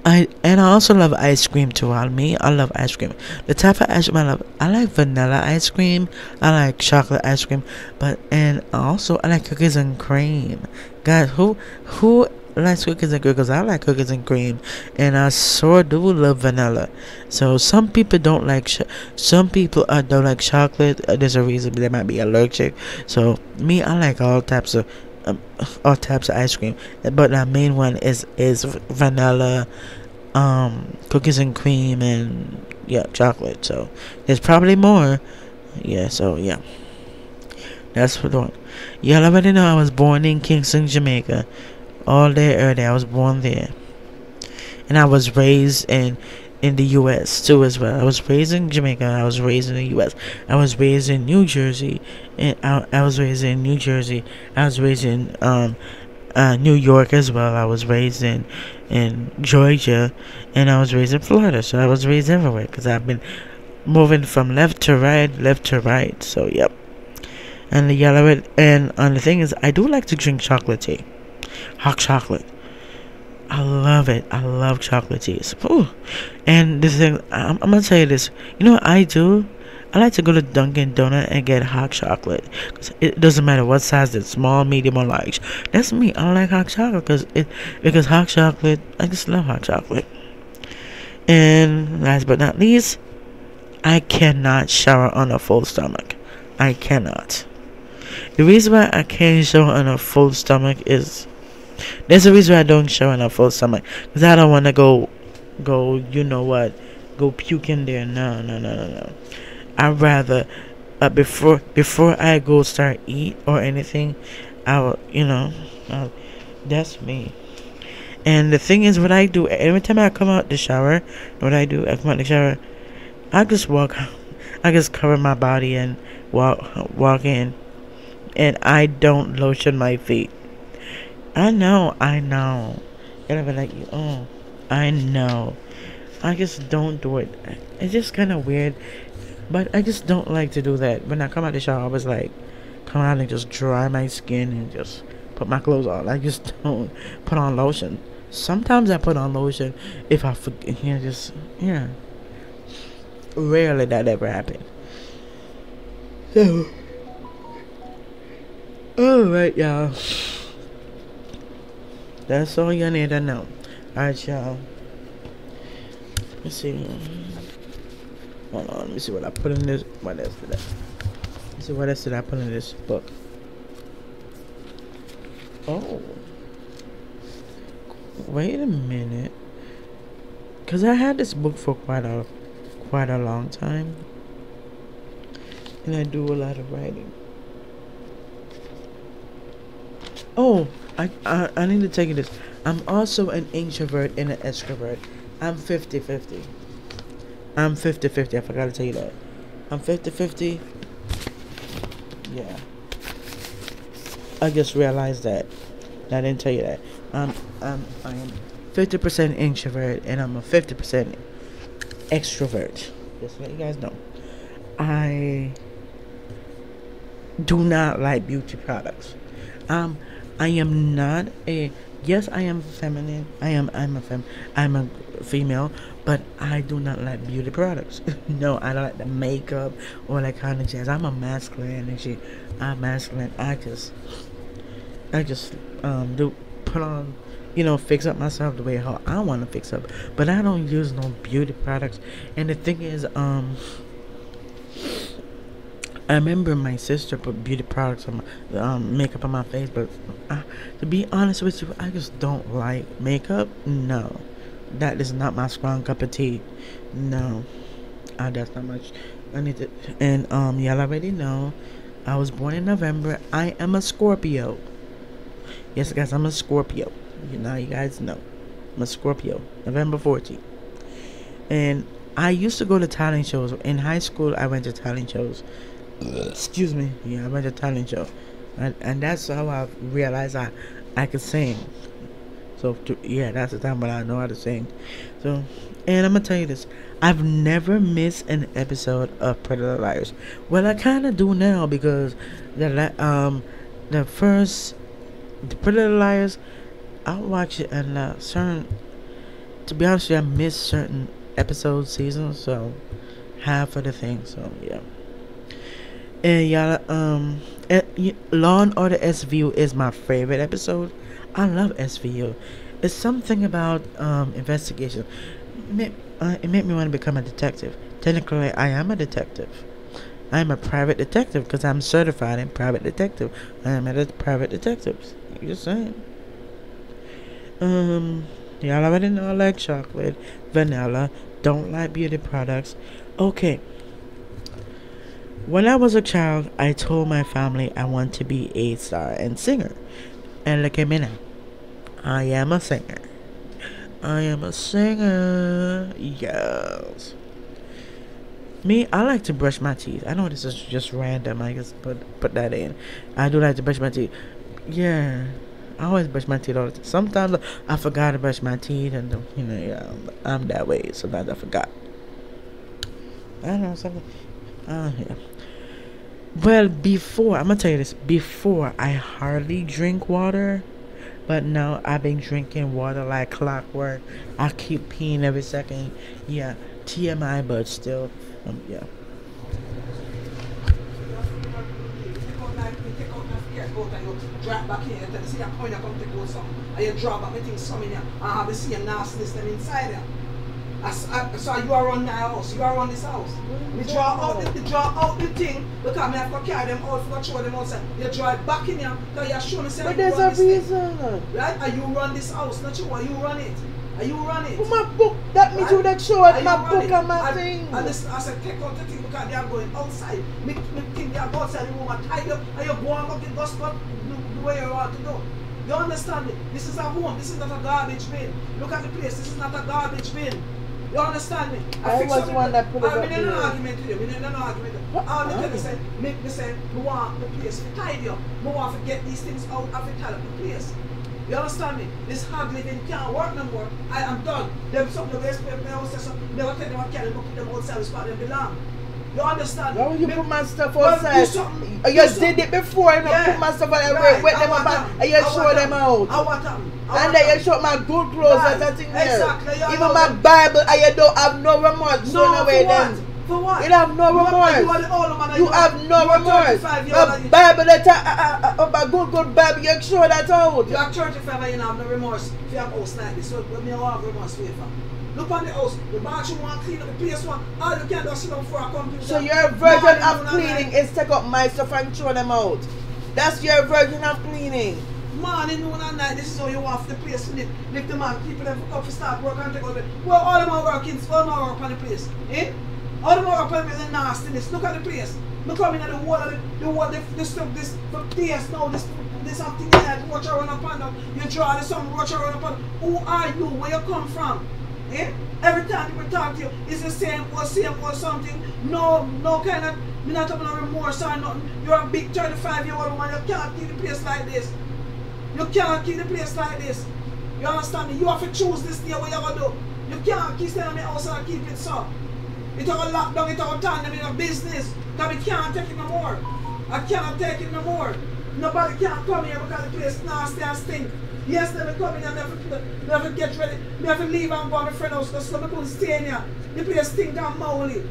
I and I also love ice cream too. I me, I love ice cream. The type of ice cream I love, I like vanilla ice cream. I like chocolate ice cream, but and also I like cookies and cream. Guys, who who likes cookies and cream? Because I like cookies and cream, and I sure do love vanilla. So some people don't like. some people uh, don't like chocolate. Uh, there's a reason they might be allergic. So me, I like all types of um, <sighs> all types of ice cream, but the main one is is vanilla, um, cookies and cream, and yeah, chocolate. So there's probably more. Yeah. So yeah, that's for the one. Y'all already know I was born in Kingston, Jamaica. All day early, I was born there, and I was raised in in the U.S. too as well. I was raised in Jamaica. I was raised in the U.S. I was raised in New Jersey, and I, I was raised in New Jersey. I was raised in um, uh, New York as well. I was raised in in Georgia, and I was raised in Florida. So I was raised everywhere because I've been moving from left to right, left to right. So yep. And the yellow it. and on the thing is, I do like to drink chocolate tea, hot chocolate. I love it. I love chocolate teas. Ooh. And this thing, I'm, I'm, gonna tell you this. You know what I do? I like to go to Dunkin' Donut and get hot chocolate. Cause it doesn't matter what size it's small, medium, or large. That's me. I like hot chocolate because it because hot chocolate. I just love hot chocolate. And last but not least, I cannot shower on a full stomach. I cannot. The reason why I can't shower on a full stomach is there's a reason why I don't show on a full stomach. Because I don't want to go, go, you know what, go puke in there. No, no, no, no, no. I'd rather, uh, before, before I go start eat or anything, I'll, you know, I'll, that's me. And the thing is, what I do, every time I come out the shower, what I do, I come out the shower, I just walk, <laughs> I just cover my body and walk, walk in. And I don't lotion my feet. I know, I know. Gotta be like, oh, I know. I just don't do it. It's just kind of weird, but I just don't like to do that. When I come out of the shower, I was like, come out and just dry my skin and just put my clothes on. I just <laughs> don't put on lotion. Sometimes I put on lotion if I forget. You know, just yeah. Rarely that ever happened. So, all right, y'all. That's all y'all need to know. Alright, y'all. Let's see. Hold on, let me see what I put in this. What else did I? Let's see what else did I put in this book. Oh. Wait a minute. Cause I had this book for quite a quite a long time. And I do a lot of writing. Oh, I, I, I need to take this. I'm also an introvert and an extrovert. I'm 50 50. I'm 50 50. I forgot to tell you that. I'm 50 50. Yeah. I just realized that. I didn't tell you that. I'm, I'm 50% introvert and I'm a 50% extrovert. Just let you guys know. I do not like beauty products. Um, I am not a yes I am feminine. I am I'm a fem I'm a female but I do not like beauty products. <laughs> No I don't like the makeup or that kind of jazz. I'm a masculine shit I'm masculine. I just I just um do put on you know fix up myself the way how I want to fix up. But I don't use no beauty products. And the thing is um I remember my sister put beauty products on my um, makeup on my face, but uh, to be honest with you, I just don't like makeup. No, that is not my strong cup of tea. No, uh, that's not much. I need to. And um, y'all already know, I was born in November. I am a Scorpio. Yes, guys, I'm a Scorpio. You know, you guys know, I'm a Scorpio. November 14th. And I used to go to talent shows. In high school, I went to talent shows excuse me. Yeah i went to talent show. And, and that's how i realized i i could sing. So to, yeah that's the time when i know how to sing. So and i'm gonna tell you this. I've never missed an episode of little liars. Well i kind of do now because the um the first the little liars i watch it and uh, certain to be honest with you i missed certain episodes seasons so half of the thing so yeah and y'all, um, Law and Order SVU is my favorite episode. I love SVU. It's something about um investigation. It made, uh, it made me want to become a detective. Technically, I am a detective. I am a private detective because I'm certified in private detective. I am a private detective. Just saying. Um, y'all already know I like chocolate, vanilla. Don't like beauty products. Okay. When I was a child, I told my family I want to be a star and singer. And look at me now. I am a singer. I am a singer. Yes. Me, I like to brush my teeth. I know this is just random. I just put put that in. I do like to brush my teeth. Yeah, I always brush my teeth all the time. Sometimes I forgot to brush my teeth, and you know, yeah, I'm that way. Sometimes I forgot. I don't know something. Uh, yeah. Well, before I'm gonna tell you this. Before I hardly drink water, but now I've been drinking water like clockwork. I keep peeing every second. Yeah, TMI, but still, um, yeah. drop back here, see that point I come take out some, you drop back, me think some in here, and have the same nastiness them inside there. I, uh, so you are on my house, you are on this house. Mm-hmm. We draw out the, draw out the thing because I have to carry them out, for show them outside. You draw it back in here because you're showing us But there's a reason. Thing. Right? And you run this house, not you, you run it. And you run it. For my book, that means right? you that show my book and my and, thing. And this, I said, take out the thing because they are going outside. Me, me think they are going outside the room and tied up and you go and go get the, the way you want to do. You understand me? This is a home. This is not a garbage bin. Look at the place. This is not a garbage bin. You understand me? I, I was one that put it up. I'm in an argument with you. I'm in an argument. Me tell you say, make me say, me want the place to tidy up. Me want to get these things out of the tidy up the place. You understand me? This hard living can't work no more. I am done. Them something they expect me to say something. Never tell them I can't put them outside the spot they belong. You understand? Why would you me, put my stuff outside? Well, you did it before, and yeah. put my stuff outside. Right. Wait, them about, and you show them out. I want them. And then you show my good clothes right. that thing there. Exactly. You Even my Bible, and you don't have no remorse. No, no away them. For what? You have no remorse. You, you, you have no remorse. The Bible that uh, uh, uh, good, good Bible, you show that out. You are 35 and you have no remorse. If you have house like this, so you have remorse, for Look on the house, the bathroom want clean up, the place one, all you can do is down for a computer. So your version no, of cleaning is take up my stuff and throw them out. That's your version of cleaning morning, noon, and night, this is how you want the place to live. Live the man, people them up to start work and take out the Well, all of them working, all of them work on the place. Eh? All of them work on the place, nastiness. Look at the place. Look coming at the wall, the, the wall, the, the stuff, this, for days now, this, this something like watch around upon them. You draw the sun, watch around upon Who are you? Where you come from? Eh? Every time people talk to you, it's the same or same or something. No, no kind of, you're not talking no remorse or nothing. You're a big 35 year old woman, you can't keep the place like this. You can't keep the place like this. You understand me? You have to choose this day what you're going to do. You can't keep staying in the house and keep it so. It's going to lock down, it's going to turn them in a business. Because we can't take it no more. I cannot take it no more. Nobody can't come here because the place nasty and stink. Yes, they will come in and never, never get ready. To leave and go to my friend's house because they couldn't stay in here. The place stink and moldy.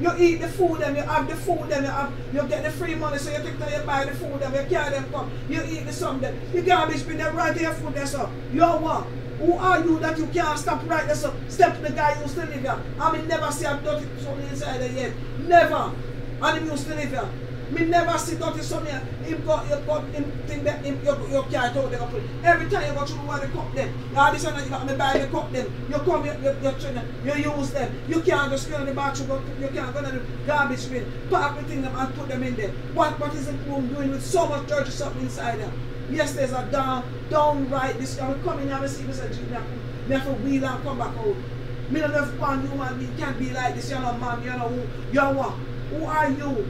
You eat the food them, you have the food them, you have you get the free money so you take that you buy the food them, you carry them come, you eat the some them. You garbage bin them right there food there so. You are what? Who are you that you can't stop right there so step the guy who still live here? I mean never see a dirty something inside there yet. Never. And him used to live here. Me never see dirty something. Him got you got him think that him you, you can't out there put Every time you go through one the cup them. You this one you got me buy the cup them. You come you you, you, you use them. You can't just go in the bathroom, you can't go to the garbage bin, pack the thing them and put them in there. What what is the room doing with so much dirty stuff inside there? Yes, there's a down, downright this guy. come in here and see Mr. G. Me have to wheel and come back out. Me don't have one human being can't be like this. You're not man, you're not who. You're what? Who are you?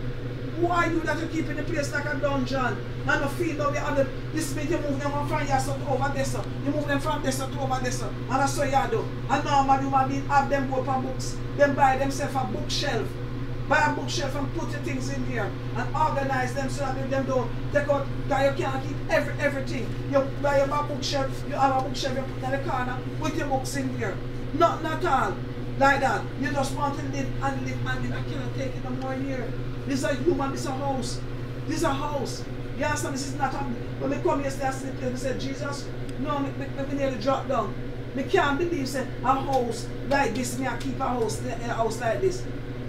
Are you that you keep in the place like a dungeon? And the feel that the other, this means you move them from here so to over there so. You move them from there so to over there so. And that's what you do. And normal human being have them go for books. Them buy themselves a bookshelf. Buy a bookshelf and put the things in there and organize them so that them don't take out because you can't keep every everything. You buy a bookshelf, you have a bookshelf, you put in the corner with your books in there. Not at all. Like that. You just want to live and live and live. I cannot take it no more here. This is a human, this is a house. This is a house. You understand? This is not a, when we come yesterday, I there, we said, Jesus, no, me, me, me nearly drop down. Me can't believe say, a house like this, me I keep a house a house like this.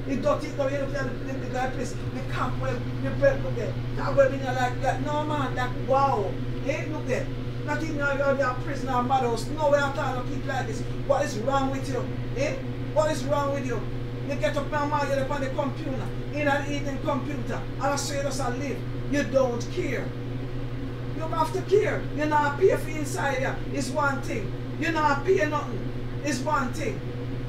The dirty, the, the, the guy place, the camp where the bread look there. That where in like that. No man, that wow. Hey, look there. Not even now you're a prisoner madhouse. Nowhere at all to keep like this. What is wrong with you? Eh? What is wrong with you? You get up and man, you're on the computer, in an eating computer, and I say just a live. You don't care. You have to care. You're not pay for inside here. It's one thing. You're not pay nothing. is one thing.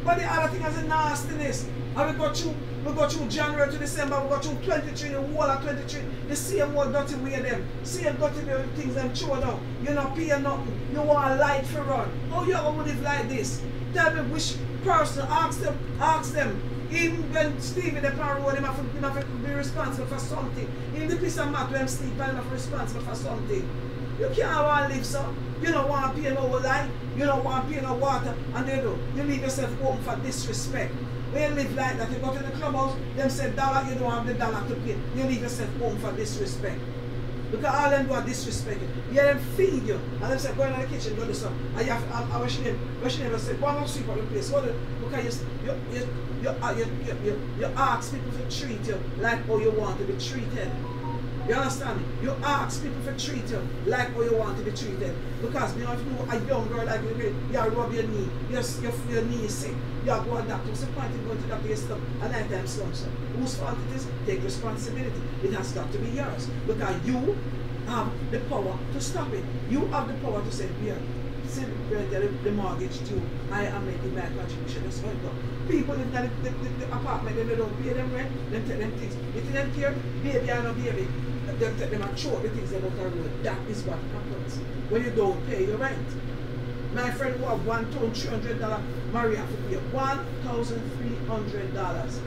But the other thing is a nastiness. And we go through we got through January to December, we got through 23, the whole of 23, the same old dirty way them, same dirty way things them throw down. You not pay nothing. You want light for run. How you ever live like this? Tell me which person, ask them, ask them. Even when Stevie the him have, to, him have to be responsible for something. Even the piece of mat when sleep, him to be responsible for something. You can't want to live so. You don't want to pay no light. You don't want to pay no water. And they do. You leave yourself open for disrespect. When you live like that, you go to the clubhouse, them say dollar, you don't have the dollar to pay. You leave yourself home for disrespect. Because all them are disrespect you. Yeah, them feed you. And them say, go in the kitchen, go do something. And you have, I, I wish them, wish them say, go and sweep up the place. What the, because you, you, you, you, you, you, you, you ask people to treat you like how you want to be treated. You understand? You ask people to treat you like how you want to be treated. Because you know, if you a young girl like you, you rub your knee, your, your, your knee is sick, you go to doctor. What's the point in going to doctor yourself a nighttime slump? So whose fault it is? Take responsibility. It has got to be yours. Because you have the power to stop it. You have the power to say, here, see the, the mortgage due. I am making my contribution. How it goes. People in the, the, the, apartment, they don't pay them rent, they take them things. They don't care, baby or no baby, them take them and throw the things them out the road. That is what happens when you don't pay your rent. My friend who have one thousand three hundred dollar Maria have to pay one thousand three hundred dollars.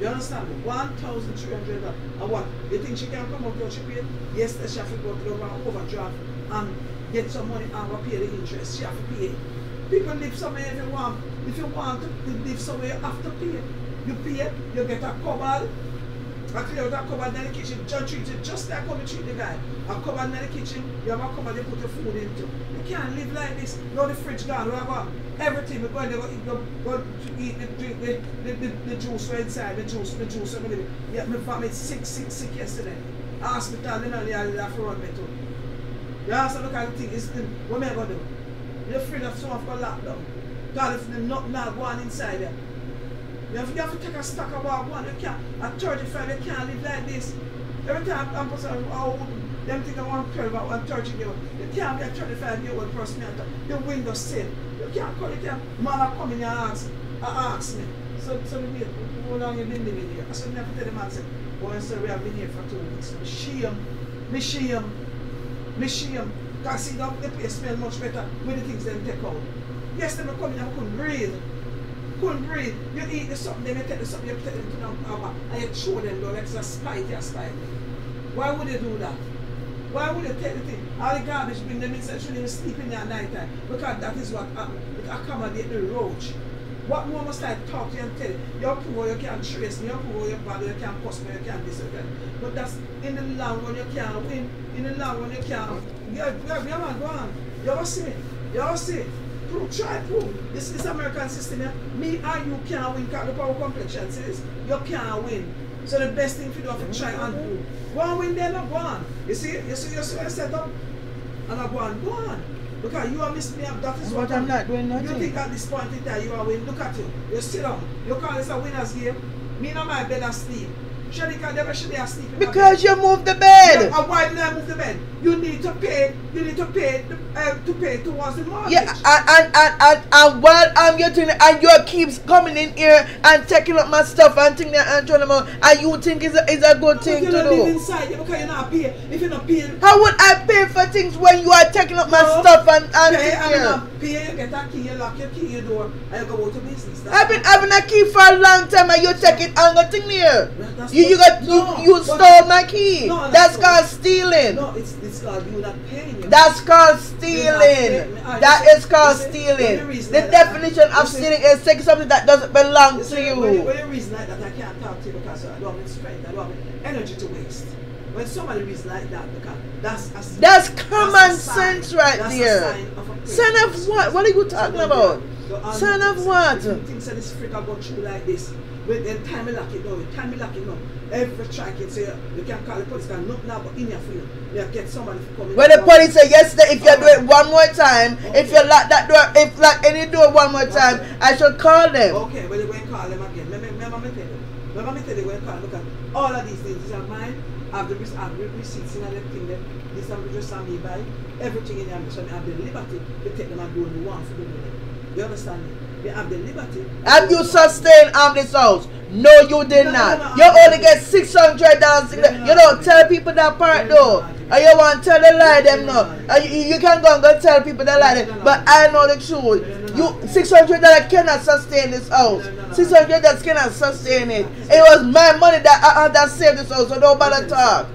You understand? One thousand three hundred dollars. And what? You think she can come out here she pay? Yes, she have to go to the overdraft and get some money and pay the interest. She have to pay. People live somewhere if you want. If you want to live somewhere, you have to pay. You pay, you get a I clear out a cupboard in the kitchen, John treat it just like how we treat the guy. A cupboard in the kitchen, you have a cupboard you put your food into. You can't live like this. Know the fridge gone, we have everything. We go in there, go, go, go eat the, drink, the, the, the, the juice right inside, the juice, the juice. Living. Yeah, my family sick, sick, sick yesterday. Hospital, you know, they have to run me too. You ask look at the thing, it's the, what am I going to do? You're afraid of someone for lockdown. God, if there's nothing now going inside there. You have, you have to take a stock of what one. You can't, at 35, you can't live like this. Every time I'm person, oh, them think I want 12 or 130 year old. You can't be a 35 year old person the window sill. You can't call it, man, I come in and ask, I ask me. So, so wait, how long you been living here? I said, never tell the man, say, boy, sir, we have been here for two weeks. Me shame, me shame, me shame. Because see, the, place smell much better with the things they take out. Yes, they come coming and couldn't breathe couldn't breathe. You eat the something, then you take the something, you take them to the power, and you throw them down it's a spite, you spite. Why would you do that? Why would you take the thing? All the garbage, bring them inside, shouldn't even sleep in there at night time. Because that is what happens. It accommodate the roach. What more must I talk to you and tell you? You're poor, you can't trace me, you're poor, you're bad, you can't cuss me, you can't this, you. But that's in the long run, you can't win. In the long run, you can't. Yeah, yeah, yeah, man, go on. You ever see? You ever see? Prove, try prove. This is American system here. Me and you can't win because the power complexion says you can't win. So the best thing for you to try and do. Go and win then, go on. You see, you see, you see I set up? And I go on, go on. Because you are missing me up, that is what I'm not doing You think at this point in time you are winning. Look at you. You sit down. You call this a winner's game. Me in my bed asleep. Shanika never should be asleep. Because you moved the Yeah, bed. and why did I move the bed? You need to pay. You need to pay. Uh, to pay towards the mortgage. Yeah, and and, and, and, and while I'm getting it, and you keeps coming in here and taking up my stuff and that and trying to and you think is a, is a good thing to do. inside you because you're not paying. If you're not paying, How would I pay for things when you are taking up my No. stuff and, and pay and not pay, you get a key, lock your key, your door, and you go out to business. I've been having a key for a long time and you take it and the thing here. That's You you got No, you you stole my key. No, That's that's called stealing. No, it's it's called you not paying. That's called not stealing. That is called stealing. the The definition of you see- stealing is taking something that doesn't belong to when, you. when you reason like that, I can't talk to you because I don't have strength, I don't have energy to waste. When somebody reason like that, because that's a, That's common sign. sense right that's there. A sign of a of what? What are you talking about? you're um, Son of what? Think that this freak like this, when then time me lock it down, time me lock it down. Every track it say you can call the police, because nothing now but in here for you. Get somebody to come in. When the police say yesterday, if you do it one more time, if you lock that door, if lock any door one more time, Okay. I should call them. Okay, well, you go call them again. Remember, remember me tell you. Remember me tell you when call. Look at all of these things. These are mine. I have the I have the receipts in the. Them. This is just me by everything in there. So I have the liberty to take them and do what you want for with them. You understand me? We have the liberty. Have you sustained this house? No, you did No, no, not. no, You only get six hundred dollars. No, no, You don't tell people that part No, no, though. no. And you want to tell the lie No, them no, no. no. And you, you can go and go tell people the lie them. no, no. But I know the truth. No, no, no. You six hundred dollars cannot sustain this house. No, no, no. Six hundred dollars cannot sustain it. It was my money that I had that saved this house. So don't bother talk.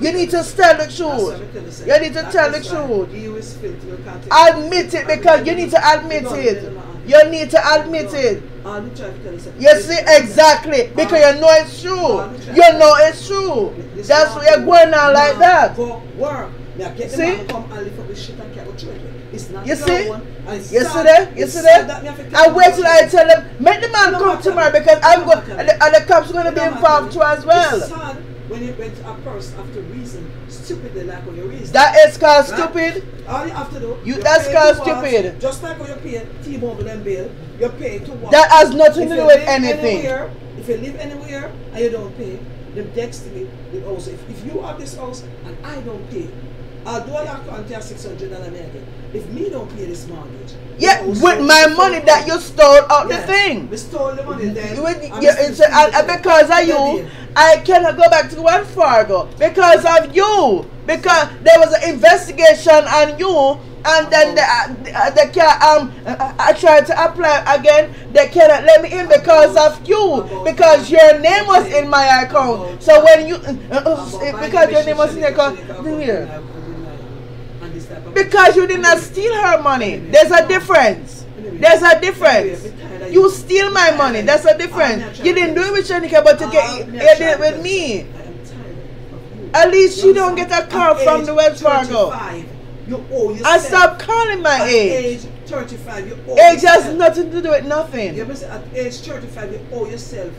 You need to tell the truth. we tell us. You need to tell the truth. He who is filthy, you can't Admit it because you need to admit it. You need to admit it. All we try to tell. You see, exactly. Because you know it's true. You know it's true. That's why you're going on like that. Go work. Me get the See? come and lift up the shit and carry children. It's not You see? one, You see that? You see that? I wait till I tell them, make the man No come tomorrow because I'm going, and the, and the cops going to be involved too as well. When you when a person to reason stupidly like when you reason. That is called Right? stupid. All you have to do, You- that's called stupid. Just like when you pay T-Mobile and bill, you pay to what? That has nothing If to do with anything. Anywhere, if you live anywhere and you don't pay, the next thing is also if, if you have this house and I don't pay, although I have to enter six hundred dollars American, if me don't pay this mortgage, Yeah, with my money that you stole out Yes, the thing. We stole the money then. You would- and you- we it's- and- steal and it. because of you. I cannot go back to Wells Fargo because of you. Because there was an investigation on you, and then they, uh, they can um uh, I tried to apply again. They cannot let me in because of you. Because your name was in my account. So when you uh, uh, because your name was in your account, here. Because you did not steal her money. There's a difference. There's a difference. You steal my money. That's a difference. You didn't do it with Shanika, but you, get, you did it with me. At least she don't get a car from the Wells Fargo. You owe yourself. I stop calling my At age. age 35, you owe Age has yourself. nothing to do with You nothing. ever say at age 35 you owe yourself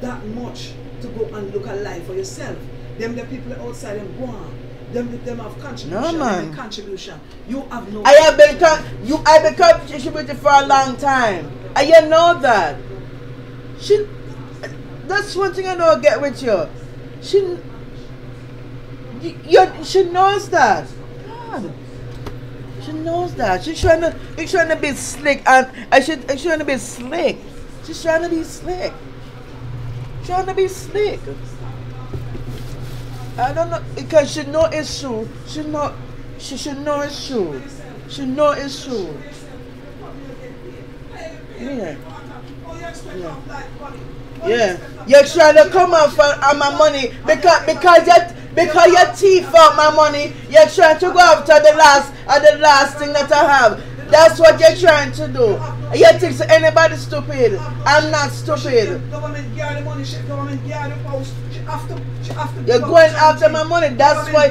that much to go and look at life for yourself. Them the people outside them go on. Them them have contribution. No, man. contribution. You have no I have been con- you. I've been contributing for a long time, and you know that. She. That's one thing I don't get with you. She. You, she knows that. God. She knows that. She's trying to. She's trying to be slick, and and she, she's trying to be slick. She's trying to be slick. Trying to be slick. I don't know because she know it's true. She know she should know it's true. She know it's true. Yeah. Yeah. You're trying to come out for on my money because because you because you thief out my money. You're trying to go after the last uh, the last thing that I have. That's what you're trying to do. You think so anybody stupid? I'm not stupid. Government guard the money, she government guard the house. She have to, she have to You're going after my money. That's why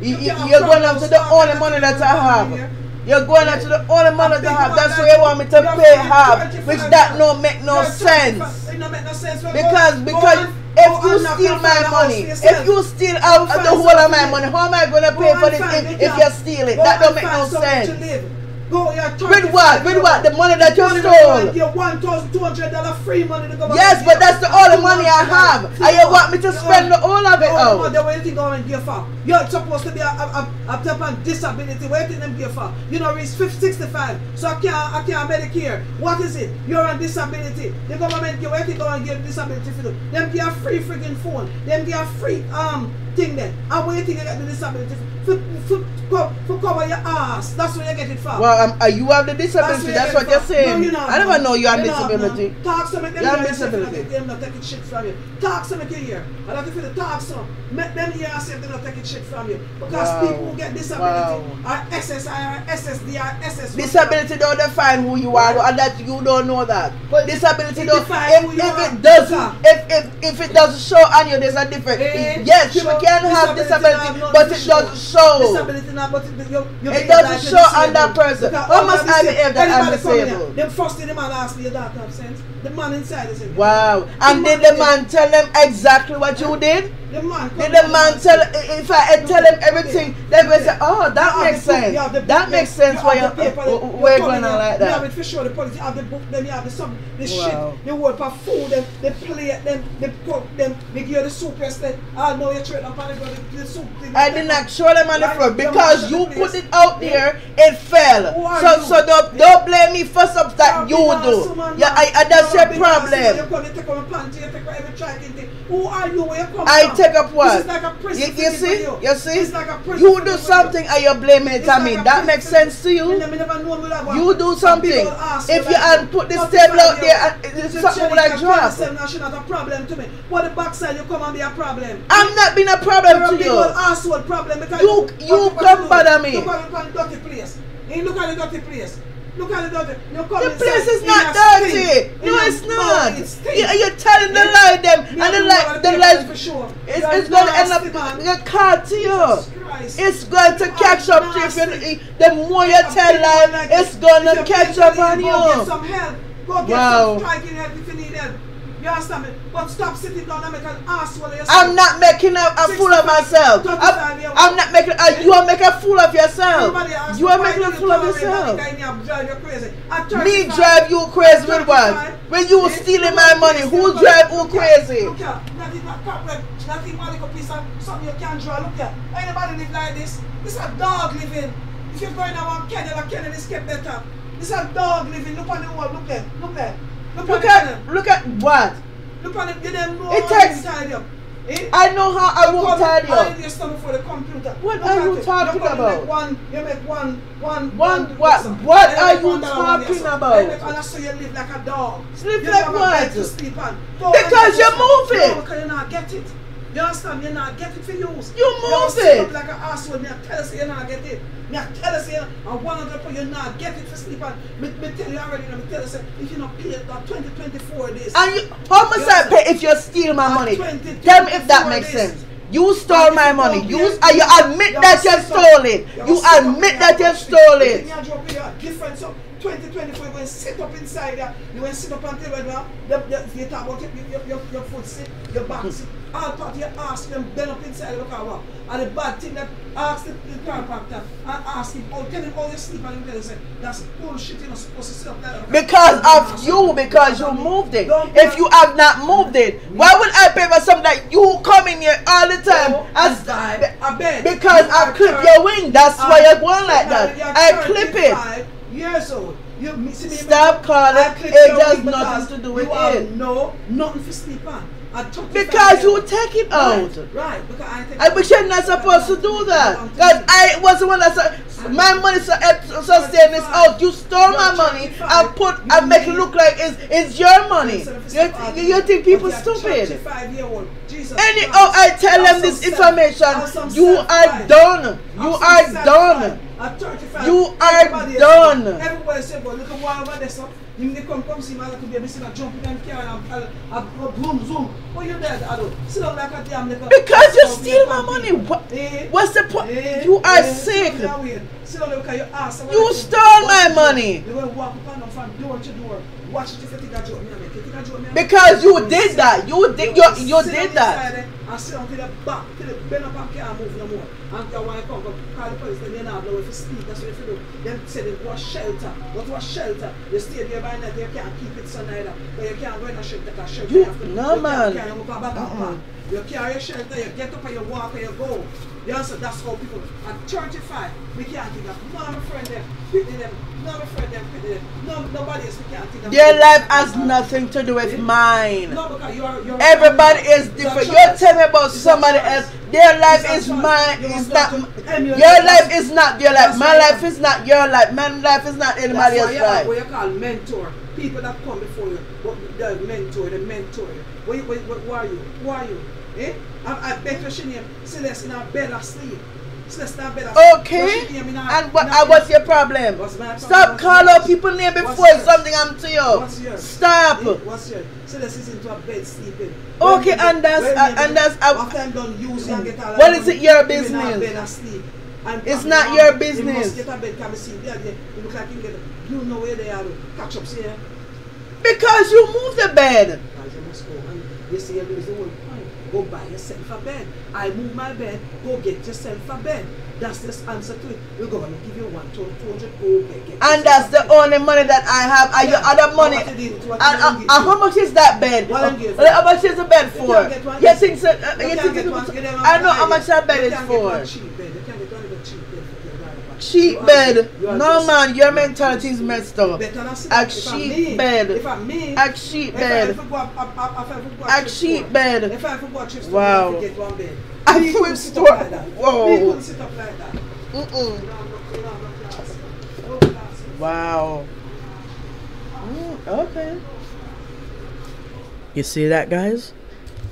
you, you, you're going after the only money that I have. You're going after the only money that I have. That's why you want me to pay half, which that no make no sense. It no make no sense. Well, Because because if you steal my money, if you steal out the whole of my money, how am I gonna pay for this if, if you steal it? That don't make no to sense. Go, you're With what? With what? The money that you Money stole. One thousand two hundred dollar free money. The government Yes, but that's the only money I have. And you want me to spend the whole of it the money out. that what you think government give for? You're supposed to be a, a, a, a type of disability. What you think them give for? You know, reach 50, 65. So I can't, I can't Medicare. What is it? You're on disability. The government give, what you think government give disability for them? Them give a free freaking phone. Them give a free um thing then. And what you think you get the disability for? For, for, for, for cover your ass. That's what you get it for. Well, um, uh, you have the disability. That's what you're saying. No, you not, I never know you have You disability. man. Talk some, make them You have disability. Them not taking shit from you. Talk some, make you hear. I like to feel the talk some. Make them hear and say they're not taking shit from you. Because Wow. people who get disability Wow. are SSI, are SSD, are SS. Disability don't define who you are, and that you don't know that. But disability don't. If, who you if are. it doesn't, if, if if it doesn't show on you, there's a difference. Yes, people can have disability but it doesn't show. Disability but it, you, you It doesn't show on that person. How all must that I behave that I'm disabled? Them first thing the man ask me, your daughter have sense. The man inside is saying, Wow. And The did the man tell them exactly what you did? The man. Did the man tell if I tell him everything, they will say, "Oh, that makes the sense. the That makes sense why you're, we're going on like You have that." it for sure. The politics. You have the book. Then you have the some the Wow. shit. The word for food. Them. The plate. Them. The cook. Them. They give you the soup yesterday. I know you're trading up on the. The, the soup thing. I did not show them on the floor because you the put it out there, it fell. So so don't, don't blame me for something that you do. Yeah, I, I that's your problem. take out my panty, you take out every tracking thing. Who are you? Where you come I from? take up what? Like a You, you see? for You see? Like You do something and you're blaming it on me. That makes sense to you. them never know me uh, like You do something. If you like had put this table out there and it's something Jenny would have can dropped. tell yourself now not a problem to me. What the backside you come and be a problem? I'm not being a problem to you. asshole problem because You- you come bother me. Look at the dirty place. Look at the dirty place. Look at the dirty. You come The place is not dirty. No, In it's not. mouth, it stink. You- You're telling the lie them, and the lie, the lies. for sure. It's, it's going to end up get caught to you. It's going to You catch up to you. You the more you tell lie, it's going to catch up you on need, Go get you. some help. Go get Wow. some striking help if you need help. You understand me? But stop sitting down and make an asshole of yourself. I'm not making a, a fool of myself. I'm, I'm not making. Uh, you are making a fool of yourself. You are making a fool of yourself. that guy and drive you crazy? At Me drive you crazy with what? When you eh, stealing my money, who drive who crazy? Look here, not even a cobweb, not a piece of something you can draw. Look here, anybody live like this? This is a dog living. If you're going around a Kennel is kept better. This is a dog living. Look on the wall. Look there. Look there. Look, Look at Kennel. look at what? Look on the. You them know It takes- tidy up. Eh? I know how I You won't tidy up. you stand before the computer. What Look are you talking and about? Make one, you make one, one, One what? What are you talking about? And make one so you live like a dog. Sleep you like what? to sleep on. Go Because you move it. No, because you not get it. You understand? You not get it for. You You move sit it. up like an asshole. Me I tell you, you not get it. Me I tell you, and one hundred percent you not get it for sleep on. Me, me tell you already. Me tell you, say if you not pay it, that twenty twenty four days. And you, how much I pay if you steal my money? 20, Tell me if that makes days. sense. You stole my money. You and you admit that you stole it. You a sit up admit that you stole it. Think you drop in your 2024 you go and sit up inside there. You and sit up on table now. The, the, you talk about it, your, your, your foot sit, your back hmm. sit. All part of your ass them bend up inside look at what. And the bad thing that ask the, the chiropractor and ask him, oh, tell him all you sleep and him tell say, that's bullshit, you're not supposed to sit up there. Because of you, because you moved it. If you have not moved it, mm. why would I pay for something that you come in here all the time? No, As. I bet. because I clip your wing. That's why you're going like that. I clip it. 35 Years old. You me- see me Stop calling it has nothing to do with you it. No, nothing for sleep on. At 35 Because you take it out. Right, because I take I wish you're not supposed to do that. Because I was the one that said, my money so eh, sustain this out. You stole my money and put and make it look like it's, it's your money. You, you, you think people stupid? Any oh I tell them this information, you are done. You are done. You are done. Everybody say, but look at why over there, so. You may come come see my little baby, see my jump in and carry and and zoom zoom. What you there, Ado? Sit down like a damn little. Because you steal my money. What, Eh? what's the point? Eh? You are Eh? sick. Sit down here. Sit down there because your ass. You stole my money. You will walk up and down from door to door. Watch it if you think I joke me. I make you think I joke me. Because you did that. You did you, you did that. And sit to the back, the bend up and can't move no more. And you want to come, come call the police, then you not know if you speak, that's what you do. Then say they go to shelter. Go to a shelter. You stay there by night, you can't keep it so neither. But you can't go in a shelter because shelter You- have to, no, you man. can't carry them up and back and back. You carry your shelter, you get up and you walk and you go. You understand? That's how people, at 35, we can't think of none friend them, pity them, none friend them, pity them, no, nobody else we can't think of. Their life has nothing to do with mine. No, because you're, you're Everybody is different. choice. You tell me about It's somebody else. Their life is mine. It's not. not to emulate Your life is not your life. My life is not your life. My life is not anybody else's life. what you call mentor. People that come before you, what the mentor, the mentor. What, what, what, who are you? Who are you? Eh? I, I bet she name Celeste in her bed asleep. Celeste in her bed asleep. Okay. Name in her- And what? in uh, what's your problem? What's my problem? Stop calling out people name before yours? something happened to you. What's yours? Stop. Eh? What's yours? Celeste is into a bed sleeping. Okay, When- and that's- uh, and that's- uh, after I'm done using and get all What is it your you in her business? bed asleep. And It's not your You business. must get a bed, come see. Yeah, yeah. You look like you get. You know where they are. Catch up, see. eh? Because you moved the bed. Guys, you must go and You see, you lose the whole point. Go buy yourself a bed. I move my bed, go get yourself a bed. That's the answer to it. We're going to give you one, two, two hundred, go get And that's the only money that I have. Are your other money? What you did, what And, uh, how much is that bed? Did. Uh, how much is the bed for? can't get one. You think so? Uh, You you think get one, I know how much that bed is for. Cheap bed. No man, your mentality is messed up. Better not A down. If I'm cheap bed. If I'm A cheap bed. ever go up- up- up- up- ever go up A cheap bed. If I ever go a trip store, Wow. I have to get one bed. A sit store. up like that. Whoa. No class. Wow. Mm, okay. You see that, guys?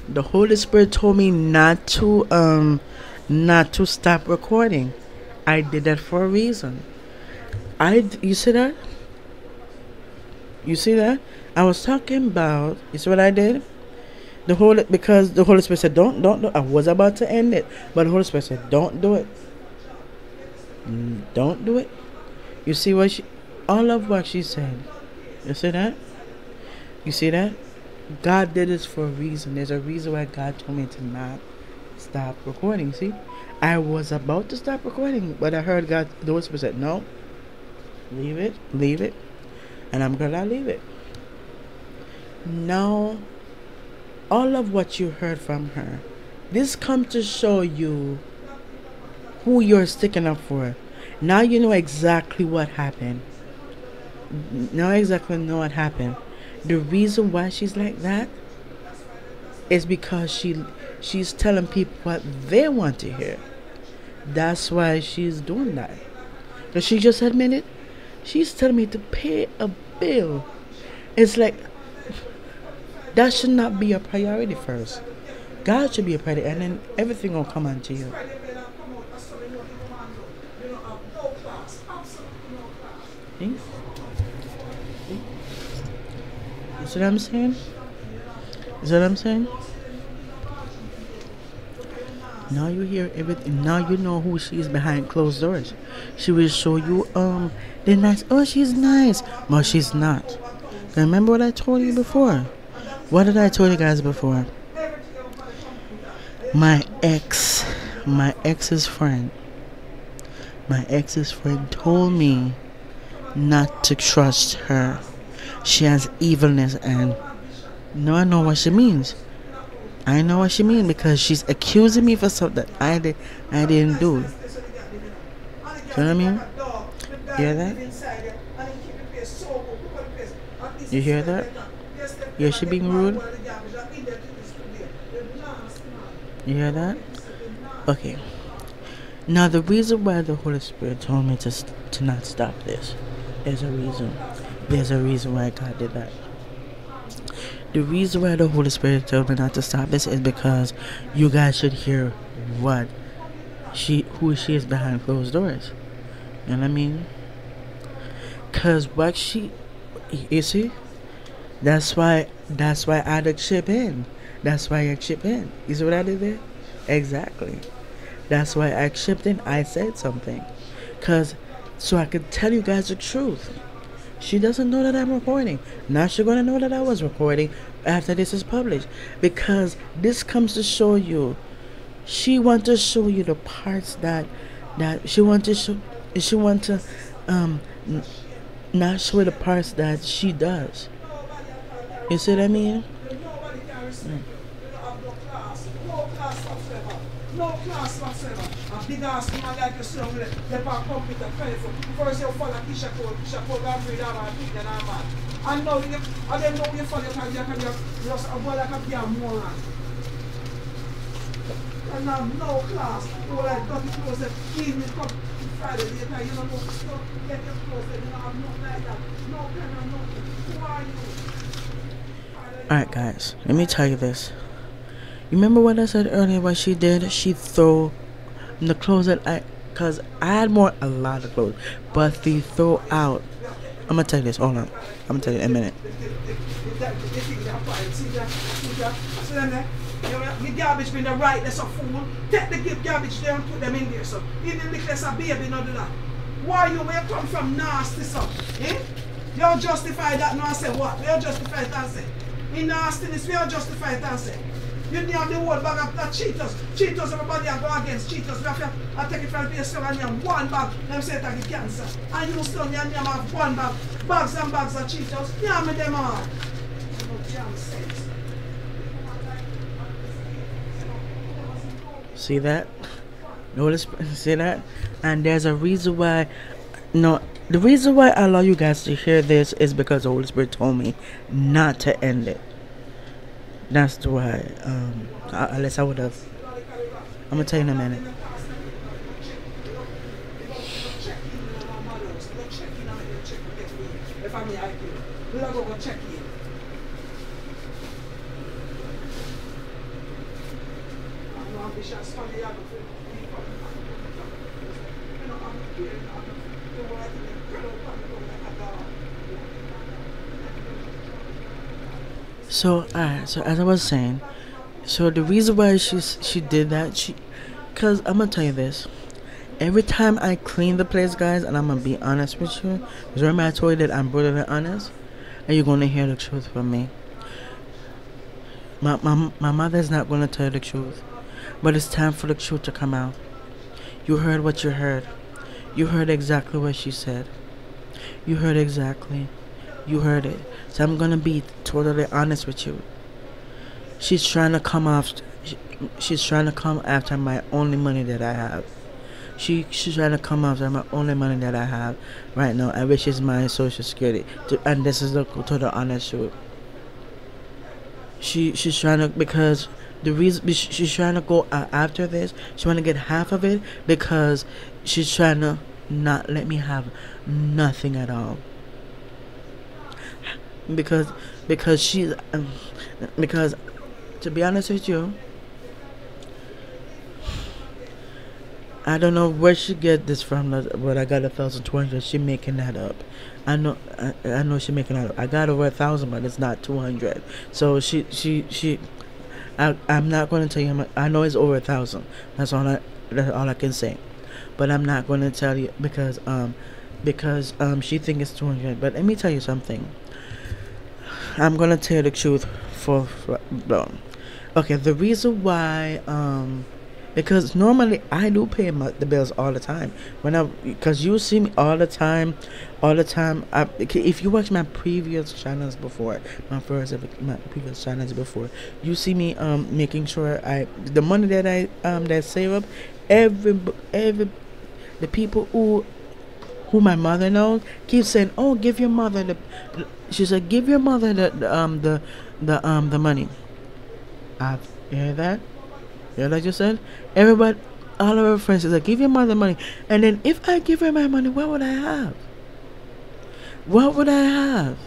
The Holy Spirit told me not to um not to stop recording. I did that for a reason. I you see that? You see that? I was talking about. You see what I did? The Holy because the Holy Spirit said don't don't do. I was about to end it, but the Holy Spirit said don't do it. Mm, Don't do it. You see what she? All of what she said. You see that? You see that? God did this for a reason. There's a reason why God told me to not stop recording. See, I was about to stop recording, but I heard God. The Spirit said, "No, leave it, leave it," and I'm gonna leave it. Now, all of what you heard from her, this comes to show you who you're sticking up for. Now you know exactly what happened. Now exactly know what happened. The reason why she's like that is because she she's telling people what they want to hear. That's why she's doing that. Cause she just admitted she's telling me to pay a bill. It's like that should not be a priority first. God should be a priority, and then everything will come onto you. See? See? See what I'm saying? Is that what I'm saying? Now you hear everything. Now you know who she is behind closed doors. She will show you um the nice. Oh, she's nice, but she's not. Remember what I told you before? What did I tell you guys before? My ex, my ex's friend, my ex's friend told me not to trust her. She has evilness and no I know what she means. I know what she means because she's accusing me for something that I did I didn't do. You know what I mean? Hear that? You hear that? Yeah, she being rude? You hear that? Okay. Now the reason why the Holy Spirit told me to to not stop this, there's a reason. There's a reason why God did that. The reason why the Holy Spirit told me not to stop this is because you guys should hear what she, who she is behind closed doors. You know what I mean? Cause what she, you see, that's why that's why I to chip in. That's why I chip in. You see what I did there? Exactly. That's why I chipped in. I said something. Cause so I could tell you guys the truth. She doesn't know that I'm recording. Now she's gonna know that I was recording after this is published. Because this comes to show you she want to show you the parts that that she want to show she want to um not show the parts that she does. You see what I mean? Nobody can respect you. You don't have no class. No class whatsoever. No class whatsoever. Like you can computer. First you follow Keyshia Cole. Keyshia Cole got man. And now you, and then now you follow can you can just a boy like a moron. And no class. You like that evening come Friday later. You don't know. Don't get. You don't like that. No pen and nothing. Who are you? Alright guys, let me tell you this. Remember what I said earlier what she did? She throw the clothes that I cause I had more a lot of clothes. But the throw out I'm gonna tell you this, hold on. I'm gonna tell you in a minute. The garbage bin the right, that's a fool. Take the garbage there and put them in there, so. Even if there's a baby, not do that. Why you where come from nasty, so? Eh? You justify that now and say what? You justify that and say. In nastiness, we are justified and say. You have the whole bag of that cheaters. Cheaters, everybody are go against cheaters. We I take it from the place and one bag. Them say it like cancer. And you still you have one bag. Bags and bags of cheaters. Yeah, me them all. See that? Notice, see that? And there's a reason why. No, the reason why I allow you guys to hear this is because the Holy Spirit told me not to end it. That's why. Um, unless I would have. I'm gonna tell you in a minute. So, alright. So as I was saying, so the reason why she she did that, she, cause I'm gonna tell you this. Every time I clean the place, guys, and I'm gonna be honest with you, because remember I told you that I'm brutally honest, and you're gonna hear the truth from me. My my my mother's not gonna tell you the truth, but it's time for the truth to come out. You heard what you heard. You heard exactly what she said. You heard exactly. You heard it. So I'm gonna be totally honest with you. She's trying to come off. She's trying to come after my only money that I have. She she's trying to come after my only money that I have right now, and which is my social security. And this is the total honest truth. She she's trying to because the reason she's trying to go uh, after this. She want to get half of it because she's trying to not let me have nothing at all because because she's um, because to be honest with you I don't know where she get this from but I got a thousand two hundred. She making that up. I know I, I know she making that up. I got over a thousand but it's not two hundred. So she she she I, I'm not going to tell you I know it's over a thousand. That's all I that's all I can say. But I'm not going to tell you because um because um she think it's 200 but let me tell you something I'm gonna tell the truth for, for. Okay, the reason why um because normally I do pay my, the bills all the time when I because you see me all the time, all the time. I, if you watch my previous channels before, my first my previous channels before, you see me um making sure I the money that I um that I save up, every every the people who who my mother knows keep saying, "Oh, give your mother the she said, "Give your mother the, um the the um the money." I hear that. You know what I said? Everybody, all of her friends is like, "Give your mother money," and then if I give her my money, what would I have? What would I have?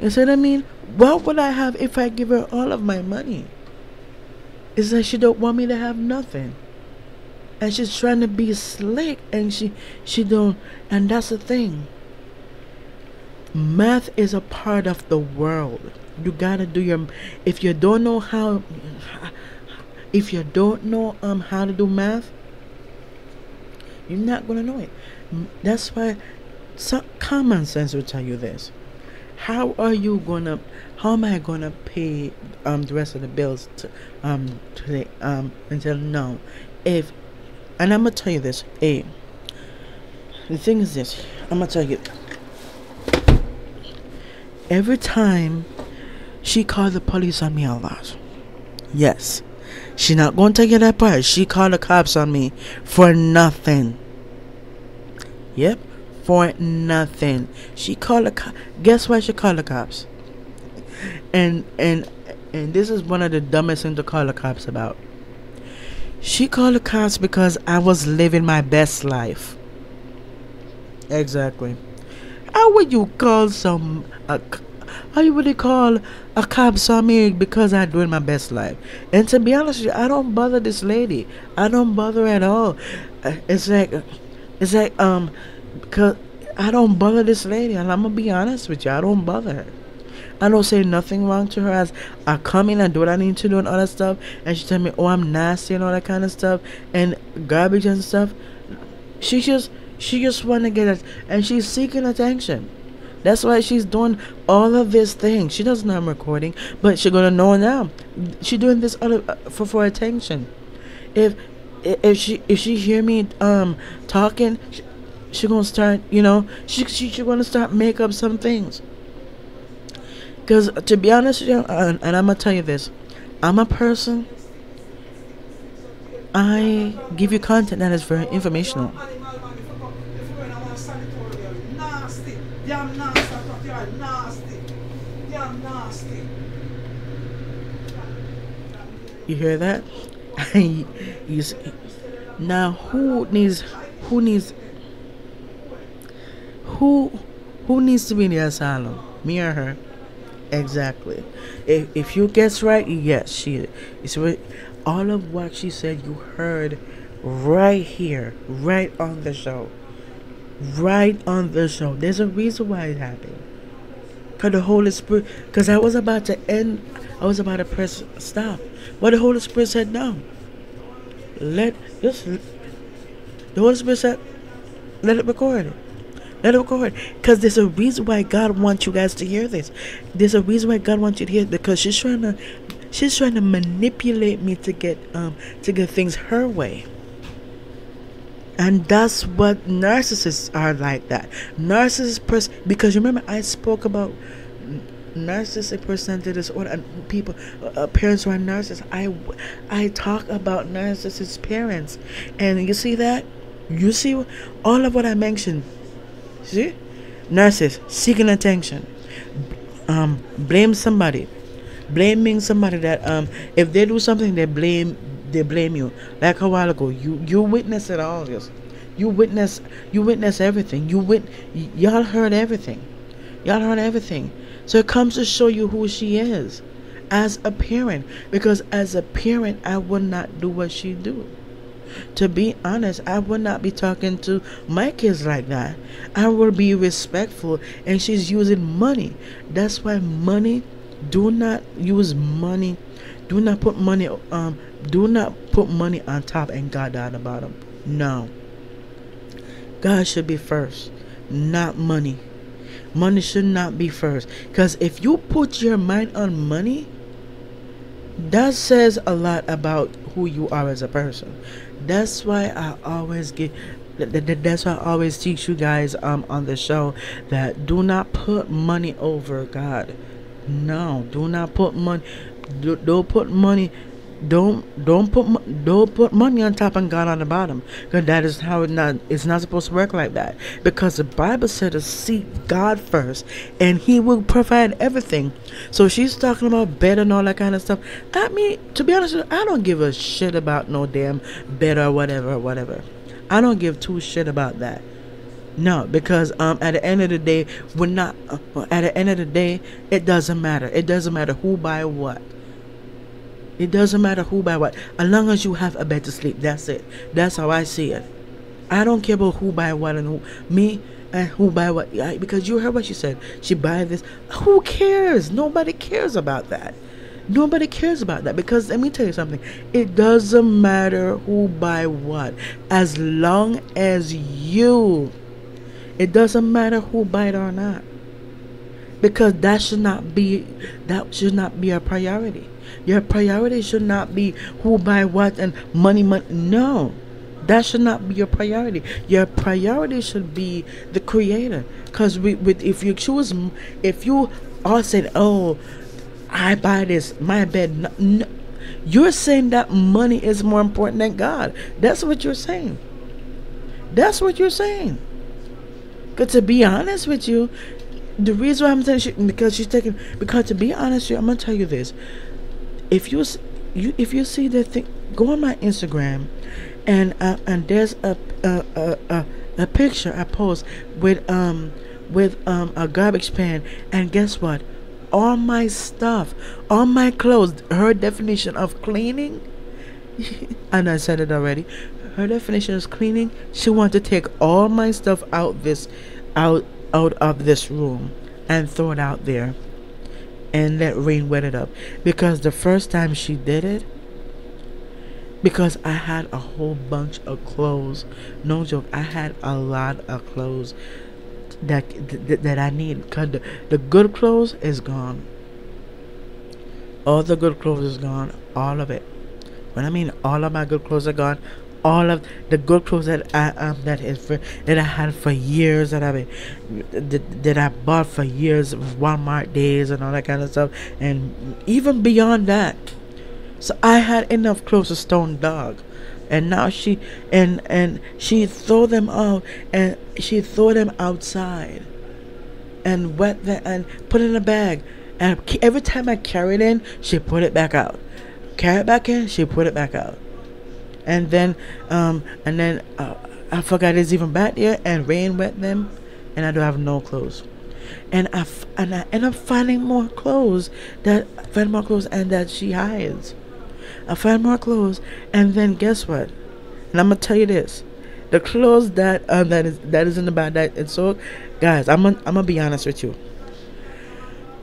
You what I mean? What would I have if I give her all of my money? It's like she don't want me to have nothing. And she's trying to be slick and she she don't and that's the thing math is a part of the world. You gotta do your if you don't know how if you don't know um how to do math you're not gonna know it. That's why some common sense will tell you this. How are you gonna how am i gonna pay um the rest of the bills to, um today um until now if and i'm gonna tell you this a the thing is this i'm gonna tell you every time she called the police on me a lot. Yes. She not going to get that part. She called the cops on me for nothing. Yep. For nothing. She called the cops. Guess why she called the cops? And and and this is one of the dumbest things to call the cops about. She called the cops because I was living my best life. Exactly. How would you call some a how you would call a cop saw me because I'm doing my best life? And to be honest with you, I don't bother this lady. I don't bother at all. Uh, it's like, it's like um, because I don't bother this lady, and I'm gonna be honest with you, I don't bother her. I don't say nothing wrong to her as I come in and do what I need to do and all that stuff, and she tell me, oh, I'm nasty and all that kind of stuff, and garbage and stuff. She just, she just want to get it, and she's seeking attention. That's why she's doing all of this thing. She doesn't know I'm recording, but she's gonna know now. She's doing this other uh, for for attention. If if she if she hear me um talking, she, she gonna start. You know, she she she gonna start make up some things. Cause to be honest with you, and, and I'm gonna tell you this, I'm a person. I give you content that is very informational. Animal man, if you go- if you go in a one sanatorium, nasty. Damn nasty, that you are nasty. Damn nasty. You hear that? <laughs> now who needs who needs who who needs to be in the asylum? Me or her? Exactly. If if you guess right, yes, she. What all of what she said you heard right here, right on the show, right on the show. There's a reason why it happened. Cause the Holy Spirit, cause I was about to end, I was about to press stop, but the Holy Spirit said no. Let just the Holy Spirit said, let it record. Let it record. Cause there's a reason why God wants you guys to hear this. There's a reason why God wants you to hear it because she's trying to, she's trying to manipulate me to get um to get things her way. And that's what narcissists are like that. Narcissist person because remember I spoke about narcissistic personality disorder and people uh, parents who are narcissists. I I talk about narcissist parents, and you see that you see all of what I mentioned. See, narcissist seeking attention, um, blame somebody, blaming somebody that um if they do something they blame they blame you. Like a while ago, you you witnessed it all this. You witness you witness everything. You wit y'all heard everything. Y'all heard everything. So it comes to show you who she is as a parent. Because as a parent, I would not do what she do. To be honest, I would not be talking to my kids like that. I will be respectful, and she's using money. That's why money. Do not use money. Do not put money. Um. Do not put money on top and God down the bottom. No. God should be first, not money. Money should not be first. Because if you put your mind on money, that says a lot about who you are as a person. That's why I always get. th- th- th- That's why I always teach you guys um on the show that do not put money over God. No, do not put money. Do, don't put money. Don't don't put don't put money on top and God on the bottom. Cause that is how it not. It's not supposed to work like that. Because the Bible said to seek God first, and He will provide everything. So she's talking about bed and all that kind of stuff. I mean, to be honest, I don't give a shit about no damn bed or whatever, or whatever. I don't give two shit about that. No, because um, at the end of the day, we're not. Uh, at the end of the day, it doesn't matter. It doesn't matter who buy what. It doesn't matter who buy what. As long as you have a bed to sleep, that's it. That's how I see it. I don't care about who buy what and who me and who buy what. I, because you heard what she said. She buy this. Who cares? Nobody cares about that. Nobody cares about that because let me tell you something. It doesn't matter who buy what, as long as you. It doesn't matter who buy it or not because that should not be that should not be a priority your priority should not be who buy what and money money no. That should not be your priority. Your priority should be the creator. Because we with if you choose if you all said oh i buy this my bed no, no, you're saying that money is more important than god. That's what you're saying. That's what you're saying. Because to be honest with you, the reason why I'm saying she, because she's taking because to be honest with you, I'm gonna tell you this. If you you if you see the thing, go on my Instagram, and uh, and there's a a, a a a picture I post with um with um a garbage pan, and guess what? All my stuff, all my clothes. Her definition of cleaning <laughs> and I said it already. Her definition is cleaning. She wants to take all my stuff out this, out out of this room, and throw it out there, and let rain wet it up. Because the first time she did it, because I had a whole bunch of clothes. No joke, I had a lot of clothes. that that, that I need. Cause the, the good clothes is gone. All the good clothes is gone. All of it. When I mean all of my good clothes are gone, all of the good clothes that I um that is for, that I had for years that I mean, that, that I bought for years Walmart days and all that kind of stuff and even beyond that. So I had enough clothes to stone dog. And now she and and she throw them out and she throw them outside and wet them and put in a bag and every time I carry it in she put it back out carry it back in she put it back out and then um and then uh, I forgot it's even back there and rain wet them and I don't have no clothes. And I f- and I end up finding more clothes that find more clothes and that she hides. I find more clothes and then guess what? And I'm gonna tell you this the clothes that um that is that is in the bag that and so guys I'm gonna, I'm gonna be honest with you.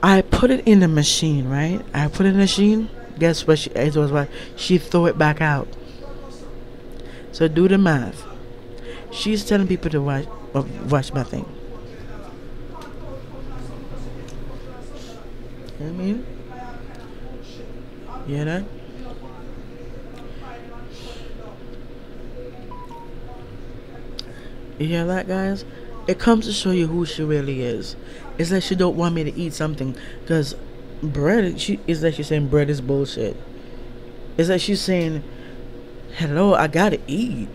I put it in the machine right? I put it in the machine guess what she it was what? She threw it back out so do the math. She's telling people to watch uh, watch my thing. I mean? You know? You hear that, guys? It comes to show you who she really is. It's like she don't want me to eat something because bread. She is like she's saying bread is bullshit. It's like she's saying hello, I gotta eat.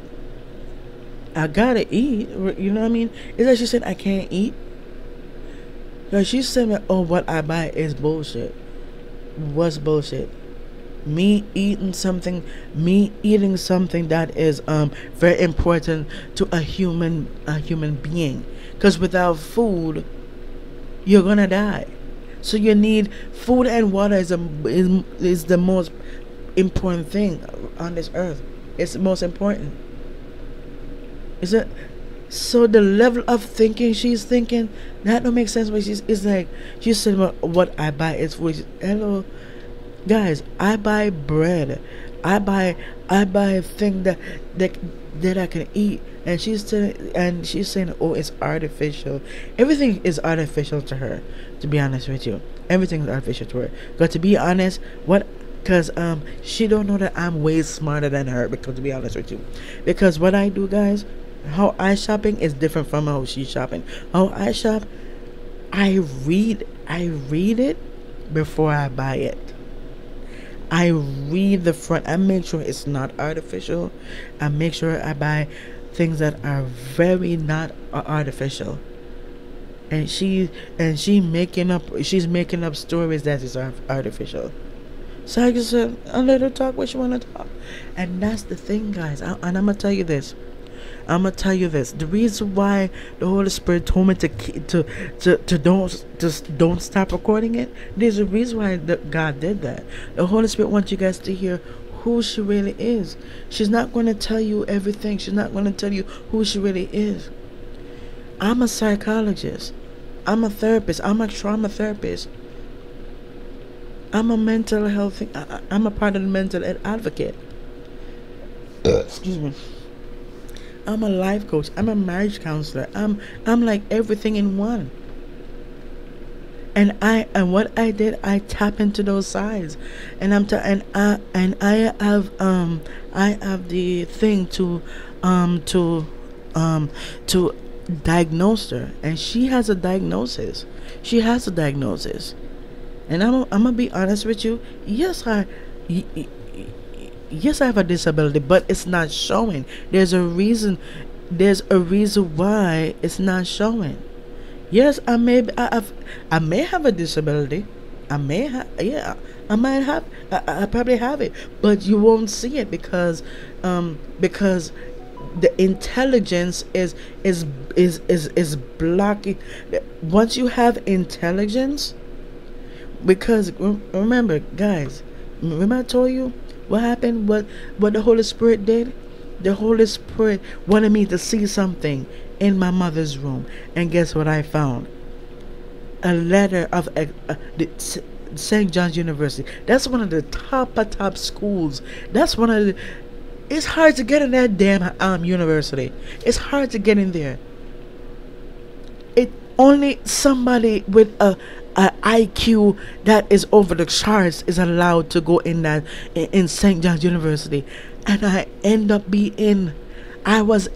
I gotta eat. You know what I mean? Is that she said I can't eat? Cause she said, "Oh, what I buy is bullshit." What's bullshit? Me eating something, me eating something that is um very important to a human a human being. Cause without food, you're gonna die. So you need food and water is a, is, is the most important thing on this earth. It's the most important. Is it? So the level of thinking she's thinking that don't make sense. But she's it's like she said, "What I buy is food." Hello, guys. I buy bread. I buy I buy a thing that that that I can eat. And she's telling and she's saying, "Oh, it's artificial." Everything is artificial to her. To be honest with you, everything is artificial to her. But to be honest, what Cause um she don't know that I'm way smarter than her because to be honest with you. Because what I do guys, how I shopping is different from how she's shopping. How I shop, I read I read it before I buy it. I read the front. I make sure it's not artificial. I make sure I buy things that are very not artificial. And she and she making up she's making up stories that is artificial. So I just said, let her talk what she want to talk. And that's the thing, guys. I, and I'm going to tell you this. I'm gonna tell you this: the reason why the Holy Spirit told me to to to to don't just don't stop recording it. There's a reason why the, God did that. The Holy Spirit wants you guys to hear who she really is. She's not going to tell you everything. She's not going to tell you who she really is. I'm a psychologist. I'm a therapist. I'm a trauma therapist. I'm a mental health. I, am a part of the mental advocate. Excuse me. I'm a life coach. I'm a marriage counselor. I'm I'm like everything in one. And I and what I did, I tap into those sides, and I'm and I and I have um I have the thing to um to um to diagnose her, and she has a diagnosis. She has a diagnosis and I'm, I'm gonna be honest with you. Yes, I, yes, I have a disability, but it's not showing. There's a reason. There's a reason why it's not showing. Yes, I may. I have. I may have a disability. I may have. Yeah, I might have. I, I probably have it, but you won't see it because, um, because the intelligence is is is is is blocking. Once you have intelligence because remember, guys, remember I told you what happened? What what the Holy Spirit did? The Holy Spirit wanted me to see something in my mother's room, and guess what I found? A letter of uh, uh, St. John's University. That's one of the top of top schools. That's one of the. It's hard to get in that damn um university. It's hard to get in there. It only somebody with a, a IQ that is over the charts is allowed to go in that in, St. John's University, and I end up being, I was,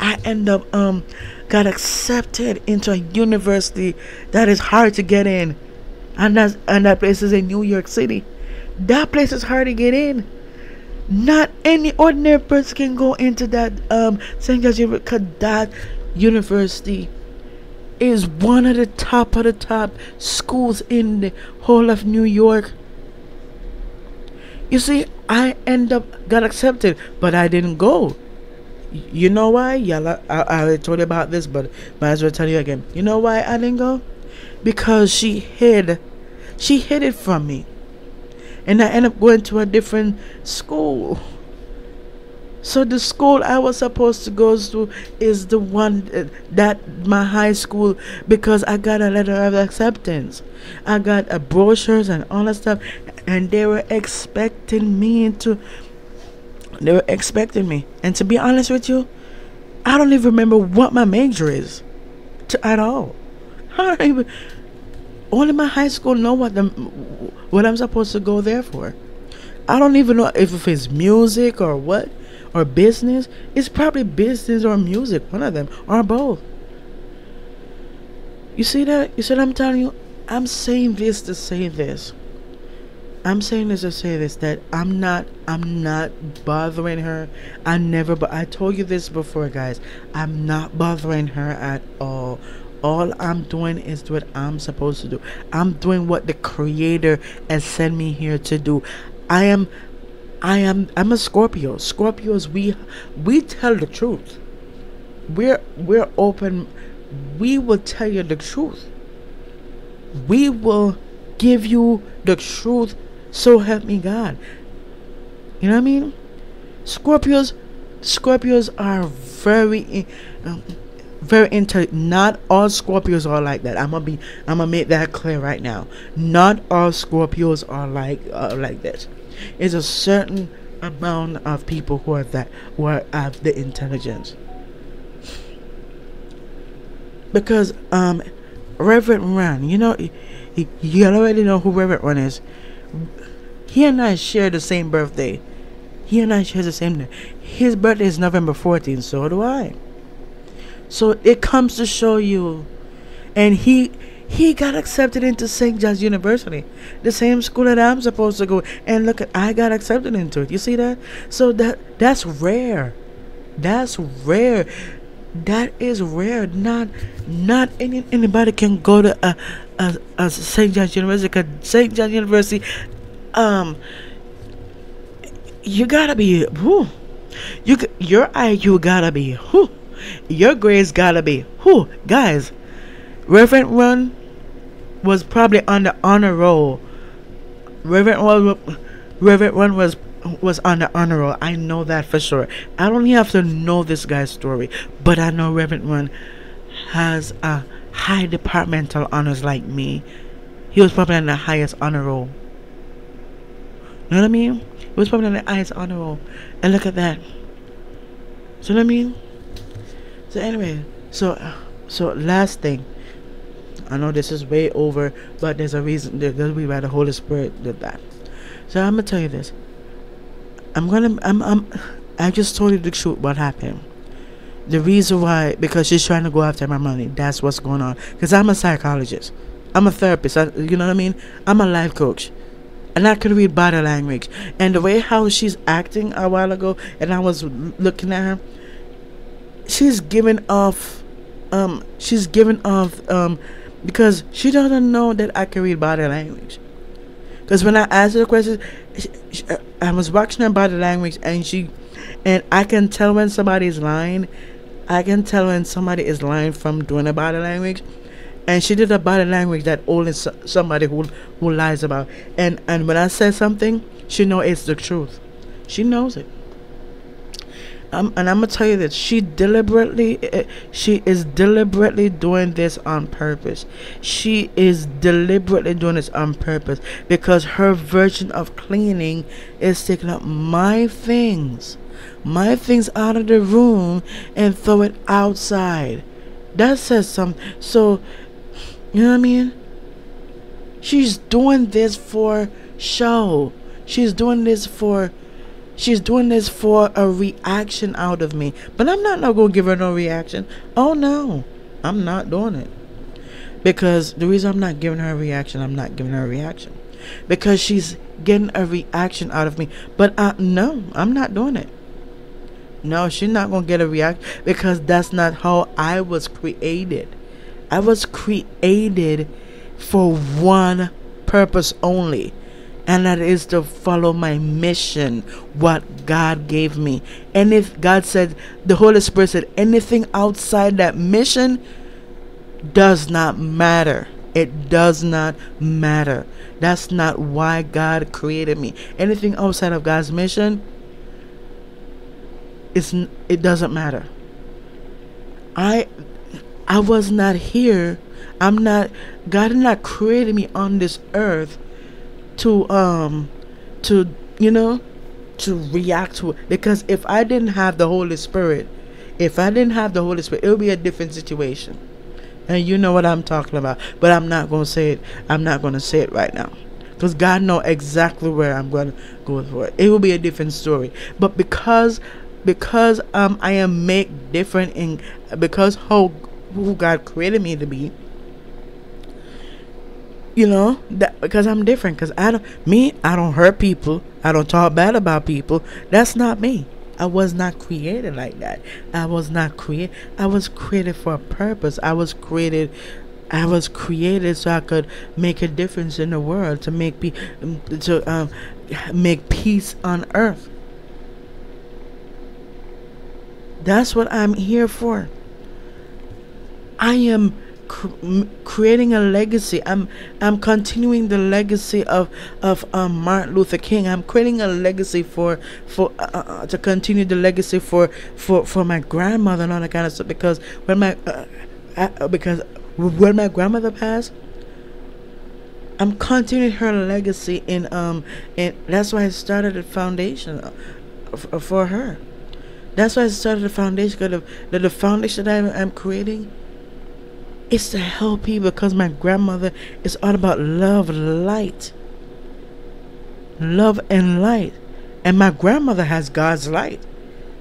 I end up um got accepted into a university that is hard to get in, and that and that place is in New York City. That place is hard to get in. Not any ordinary person can go into that um St. John's University because that university is one of the top of the top schools in the whole of New York. You see, I end up got accepted, but I didn't go. You know why? Yeah, I, I told you about this, but might as well tell you again. You know why I didn't go? Because she hid, she hid it from me, and I end up going to a different school. So the school I was supposed to go to is the one uh, that my high school because I got a letter of acceptance. I got a brochures and all that stuff, and they were expecting me to. They were expecting me, and to be honest with you, I don't even remember what my major is, to, at all. <laughs> I don't even. Only my high school know what the what I'm supposed to go there for. I don't even know if it's music or what or business, it's probably business or music, one of them, or both. You see that? You see what I'm telling you? I'm saying this to say this. I'm saying this to say this that I'm not I'm not bothering her. I never but I told you this before guys. I'm not bothering her at all. All I'm doing is what I'm supposed to do. I'm doing what the creator has sent me here to do. I am I am I'm a Scorpio. Scorpios we we tell the truth. We're we're open we will tell you the truth. We will give you the truth so help me God. You know what I mean? Scorpios Scorpios are very um, very into not all Scorpios are like that. I'm gonna be I'm gonna make that clear right now. Not all Scorpios are like uh, like this is a certain amount of people who are that who have the intelligence. Because um, Reverend Run, you know, you, already know who Reverend Run is. He and I share the same birthday. He and I share the same day. His birthday is November 14th, so do I. So it comes to show you, and he he got accepted into St. John's University, the same school that I'm supposed to go. And look, at, I got accepted into it. You see that? So that that's rare. That's rare. That is rare. Not not any anybody can go to a, a, a St. John's University. Cause St. John's University, um, you gotta be. Whew, you your IQ gotta be. Whew, your grades gotta be. Whew, guys Reverend Run was probably on the honor roll. Reverend Run, Reverend Run was was on the honor roll. I know that for sure. I don't even have to know this guy's story, but I know Reverend Run has a high departmental honors like me. He was probably on the highest honor roll. You know what I mean? He was probably on the highest honor roll. And look at that. So you know what I mean? So anyway, so so last thing. I know this is way over, but there's a reason. There's a reason why the Holy Spirit did that. So I'm gonna tell you this. I'm gonna. I'm. I'm. I just told you the truth. What happened? The reason why because she's trying to go after my money. That's what's going on. Because I'm a psychologist. I'm a therapist. I, you know what I mean? I'm a life coach. And I could read body language. And the way how she's acting a while ago, and I was looking at her, she's giving off, um, she's giving off, um, because she doesn't know that I can read body language. Because when I asked her the question, she, she, uh, I was watching her body language, and she, and I can tell when somebody's lying. I can tell when somebody is lying from doing a body language, and she did a body language that only so, somebody who who lies about. And and when I say something, she know it's the truth. She knows it. And I'm gonna tell you that she deliberately, uh, she is deliberately doing this on purpose. She is deliberately doing this on purpose because her version of cleaning is taking up my things, my things out of the room and throw it outside. That says something. So You know what I mean? She's doing this for show. She's doing this for she's doing this for a reaction out of me. But I'm not not gonna give her no reaction. Oh no. I'm not doing it. Because the reason I'm not giving her a reaction, I'm not giving her a reaction. Because she's getting a reaction out of me. But uh, no, I'm not doing it. No, she's not gonna get a reaction because that's not how I was created. I was created for one purpose only, and that is to follow my mission, what God gave me. And if God said, the Holy Spirit said, anything outside that mission does not matter. It does not matter. That's not why God created me. Anything outside of God's mission it's it doesn't matter. I I was not here. I'm not God did not create me on this earth to um to you know to react to it because if I didn't have the Holy Spirit, if I didn't have the Holy Spirit, it would be a different situation. And you know what I'm talking about. But I'm not gonna say it. I'm not gonna say it right now. Because God know exactly where I'm gonna go for it. It will be a different story. But because because um I am made different in because how who God created me to be. You know that because I'm different. Because I don't me I don't hurt people. I don't talk bad about people. That's not me. I was not created like that. I was not created. I was created for a purpose. I was created. I was created so I could make a difference in the world to make be to um make peace on earth. That's what I'm here for. I am cr- creating a legacy. I'm I'm continuing the legacy of of um, Martin Luther King. I'm creating a legacy for for uh, uh, uh to continue the legacy for for for my grandmother and all that kind of stuff. Because when my uh, uh because when my grandmother passed, I'm continuing her legacy in um and that's why I started a foundation for her. That's why I started the foundation. Because the, the foundation that I'm, I'm creating is to help people. Because my grandmother is all about love, light, love and light, and my grandmother has God's light,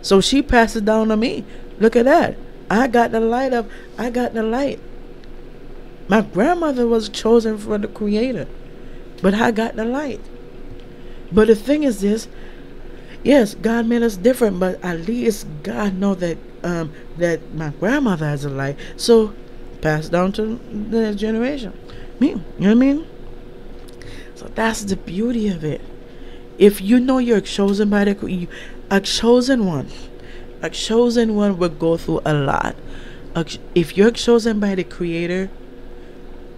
so she passes down to me. Look at that. I got the light of. I got the light. My grandmother was chosen for the Creator, but I got the light. But the thing is this yes, God made us different, but at least God know that um that my grandmother has a light. So pass down to the next generation. Me, you know what I mean? So that's the beauty of it. If you know you're chosen by the a chosen one, a chosen one will go through a lot. If you're chosen by the Creator,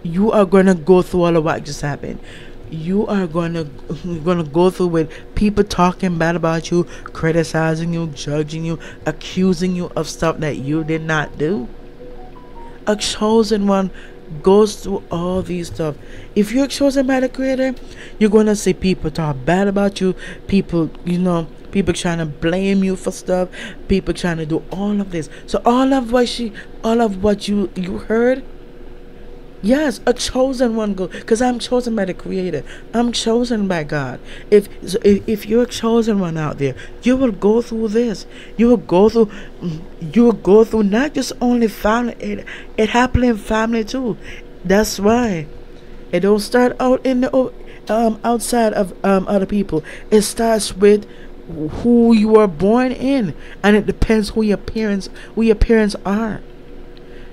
you are gonna go through all of what just happened you are gonna <laughs> gonna go through with people talking bad about you, criticizing you, judging you, accusing you of stuff that you did not do. A chosen one goes through all these stuff. If you're chosen by the creator, you're gonna see people talk bad about you, people, you know, people trying to blame you for stuff, people trying to do all of this. So all of what she all of what you you heard Yes, a chosen one go because I'm chosen by the Creator. I'm chosen by God. If, if you're a chosen one out there, you will go through this. You will go through. You will go through not just only family. It it happened in family too. That's why it don't start out in the um outside of um other people. It starts with who you were born in, and it depends who your parents who your parents are.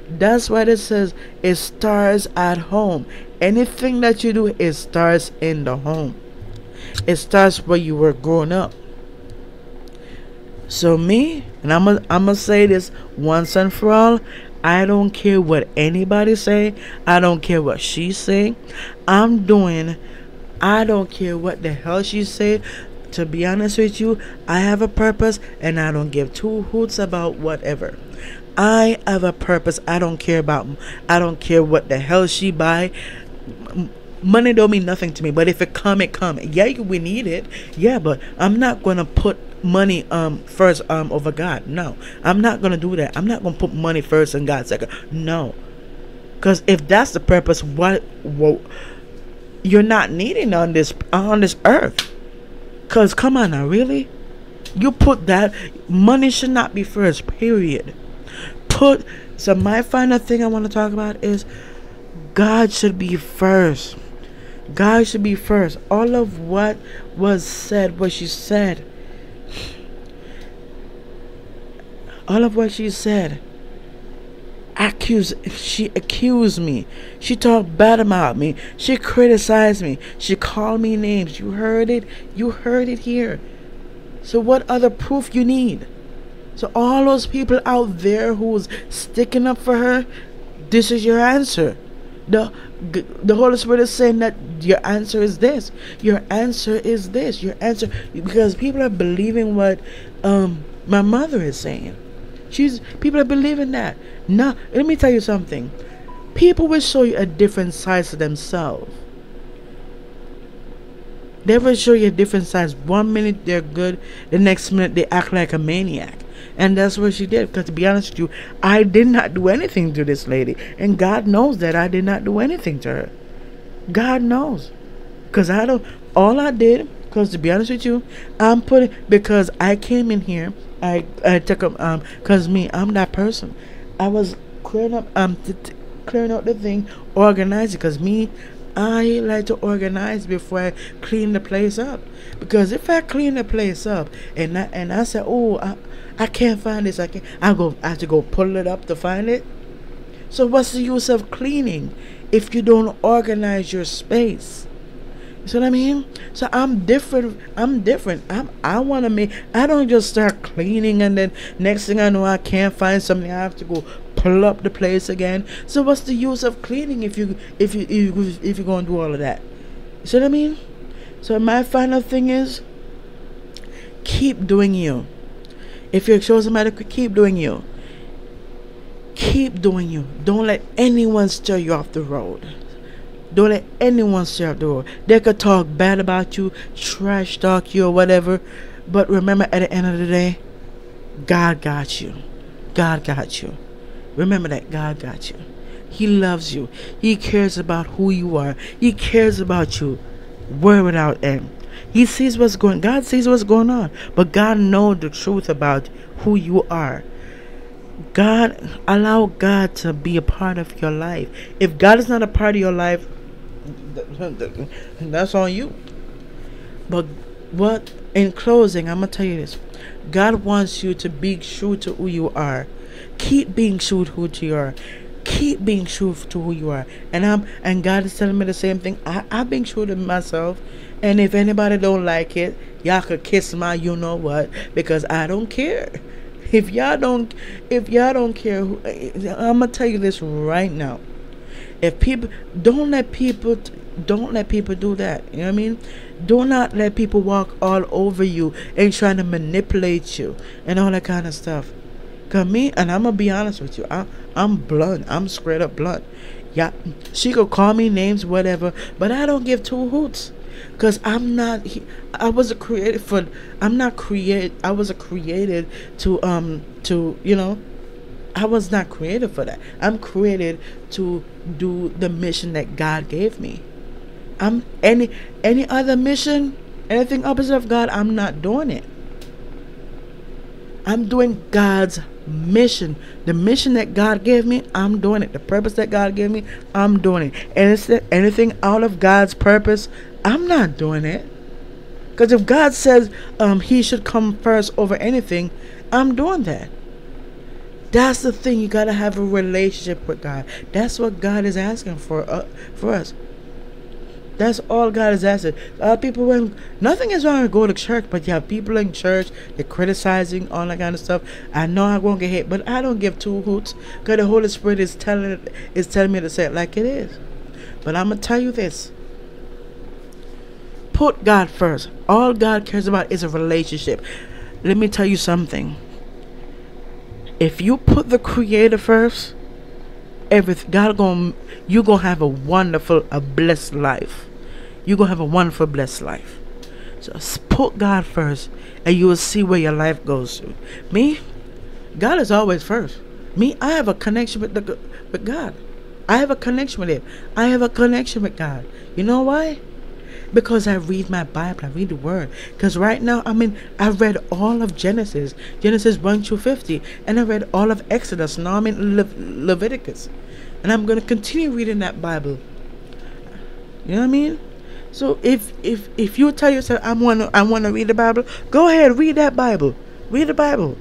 That's why it says it starts at home. Anything that you do, it starts in the home. It starts where you were growing up. So me, and I'm gonna I'm gonna say this once and for all. I don't care what anybody say. I don't care what she say. I'm doing. I don't care what the hell she say. To be honest with you, I have a purpose, and I don't give two hoots about whatever. I have a purpose. I don't care about. I don't care what the hell she buy. Money don't mean nothing to me. But if it come, it come. Yeah, we need it. Yeah, but I'm not gonna put money um first um over God. No, I'm not gonna do that. I'm not gonna put money first and God second. No, Because if that's the purpose, what, what you're not needing on this on this earth. Cause come on now, really? You put that money should not be first, period. Put so my final thing I want to talk about is God should be first. God should be first. All of what was said, what she said. All of what she said accuse she accused me. She talked bad about me. She criticized me. She called me names. You heard it. You heard it here. So what other proof you need so all those people out there who's sticking up for her this is your answer the the holy spirit is saying that your answer is this your answer is this your answer because people are believing what um my mother is saying She's people are believing that. Now, let me tell you something. People will show you a different side to themselves. They will show you a different size. One minute they're good, the next minute they act like a maniac. And that's what she did. Because to be honest with you, I did not do anything to this lady. And God knows that I did not do anything to her. God knows. Because I don't, all I did, because to be honest with you, I'm putting, because I came in here I I took up um cause me I'm that person. I was clearing up um clearing out the thing, organizing. Cause me, I like to organize before I clean the place up. Because if I clean the place up and I and I say, oh, I I can't find this, I can't, I go I have to go pull it up to find it. So what's the use of cleaning if you don't organize your space? You see what I mean? So I'm different. I'm different. I'm, I want to make. I don't just start cleaning and then next thing I know I can't find something. I have to go pull up the place again. So what's the use of cleaning if you if you if, you, if you're going to do all of that? You see what I mean? So my final thing is keep doing you. If you're chosen the keep doing you. Keep doing you. Don't let anyone steer you off the road. Don't let anyone say the door. They could talk bad about you, trash talk you, or whatever. But remember, at the end of the day, God got you. God got you. Remember that God got you. He loves you. He cares about who you are. He cares about you. Word without end. He sees what's going God sees what's going on. But God knows the truth about who you are. God allow God to be a part of your life. If God is not a part of your life, that's on you. But what in closing, I'm gonna tell you this. God wants you to be true to who you are. Keep being true to who you are. Keep being true to who you are. And I'm and God is telling me the same thing. I, I've been true to myself. And if anybody don't like it, y'all could kiss my you know what because I don't care. If y'all don't if y'all don't care, I'm gonna tell you this right now. If people don't let people don't let people do that. You know what I mean? Do not let people walk all over you and trying to manipulate you and all that kind of stuff. Cause me, and I'm gonna be honest with you, I, I'm blunt. I'm straight up blunt. Yeah, she could call me names, whatever, but I don't give two hoots. Cause I'm not. I was a created for. I'm not create. I was a created to um to you know. I was not created for that. I'm created to do the mission that God gave me. I'm any any other mission, anything opposite of God, I'm not doing it. I'm doing God's mission. The mission that God gave me, I'm doing it. The purpose that God gave me, I'm doing it. And it's anything out of God's purpose, I'm not doing it. Because if God says um, He should come first over anything, I'm doing that. That's the thing. You gotta have a relationship with God. That's what God is asking for uh, for us. That's all God is asking. A lot of people when nothing is wrong with go to church, but you have people in church, they're criticizing all that kind of stuff. I know I won't get hit, but I don't give two hoots because the Holy Spirit is telling is telling me to say it like it is. But I'm gonna tell you this. Put God first. All God cares about is a relationship. Let me tell you something. If you put the creator first, everything God gonna you gonna have a wonderful, a blessed life. you gonna have a wonderful, blessed life. So put God first, and you will see where your life goes to. Me, God is always first. Me, I have a connection with the with God. I have a connection with Him. I have a connection with God. You know why? Because I read my Bible, I read the Word. Because right now, I mean, I read all of Genesis, Genesis 1 through 50, and I read all of Exodus. Now I'm in Le- Leviticus. And I'm going to continue reading that Bible. You know what I mean? So if if if you tell yourself I want to I want to read the Bible, go ahead read that Bible. Read the Bible.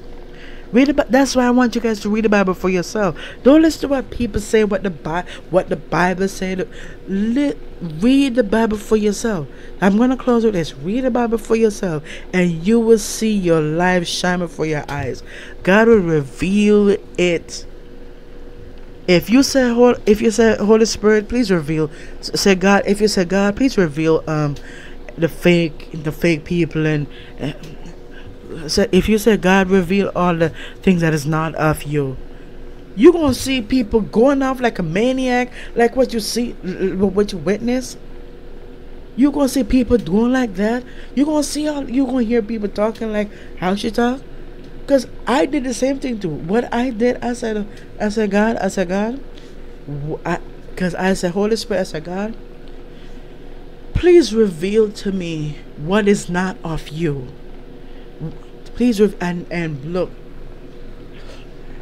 Read the, That's why I want you guys to read the Bible for yourself. Don't listen to what people say. What the Bi- what the Bible said. Li- read the Bible for yourself. I'm gonna close with this. Read the Bible for yourself, and you will see your life shine before your eyes. God will reveal it. If you say if you say Holy Spirit, please reveal. Say God. If you say God, please reveal um the fake the fake people and. Uh, so if you say God reveal all the things that is not of you, you gonna see people going off like a maniac, like what you see, what you witness. You gonna see people doing like that. You gonna see all. You gonna hear people talking like how she talk. Cause I did the same thing too. What I did, I said, I said God, I said God, I, cause I said Holy Spirit, I said God. Please reveal to me what is not of you. Please and and look.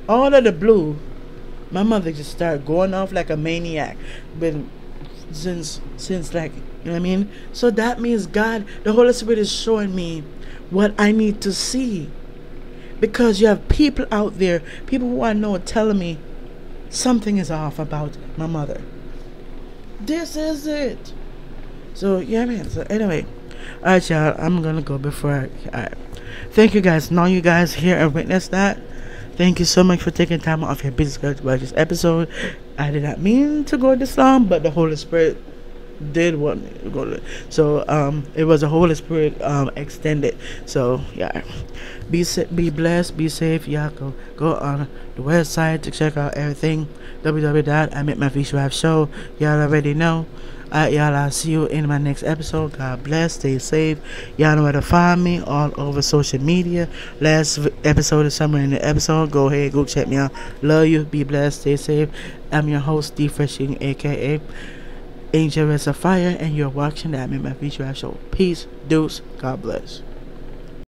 All of the blue my mother just started going off like a maniac. Been since since like you know what i mean? So that means god the holy spirit is showing me what i need to see because you have people out there people who i know telling me something is off about my mother. This is it. So yeah man so anyway. All right y'all. I'm gonna go before i, I Thank you guys. Now you guys here and witness that. Thank you so much for taking time off your busy schedule to watch this episode. I did not mean to go this long, but the Holy Spirit did want me to go. So um it was the holy spirit um extended. So yeah be be blessed be safe y'all go go on the website to check out everything www.i show y'all already know y'all, I'll see you in my next episode. God bless. Stay safe. Y'all know where to find me all over social media. Last episode is somewhere in the episode. Go ahead, go check me out. Love you. Be blessed. Stay safe. I'm your host, D Fresh King, aka Angel Red Fire, and you're watching that I Met My Future show. Peace, deuce, God bless.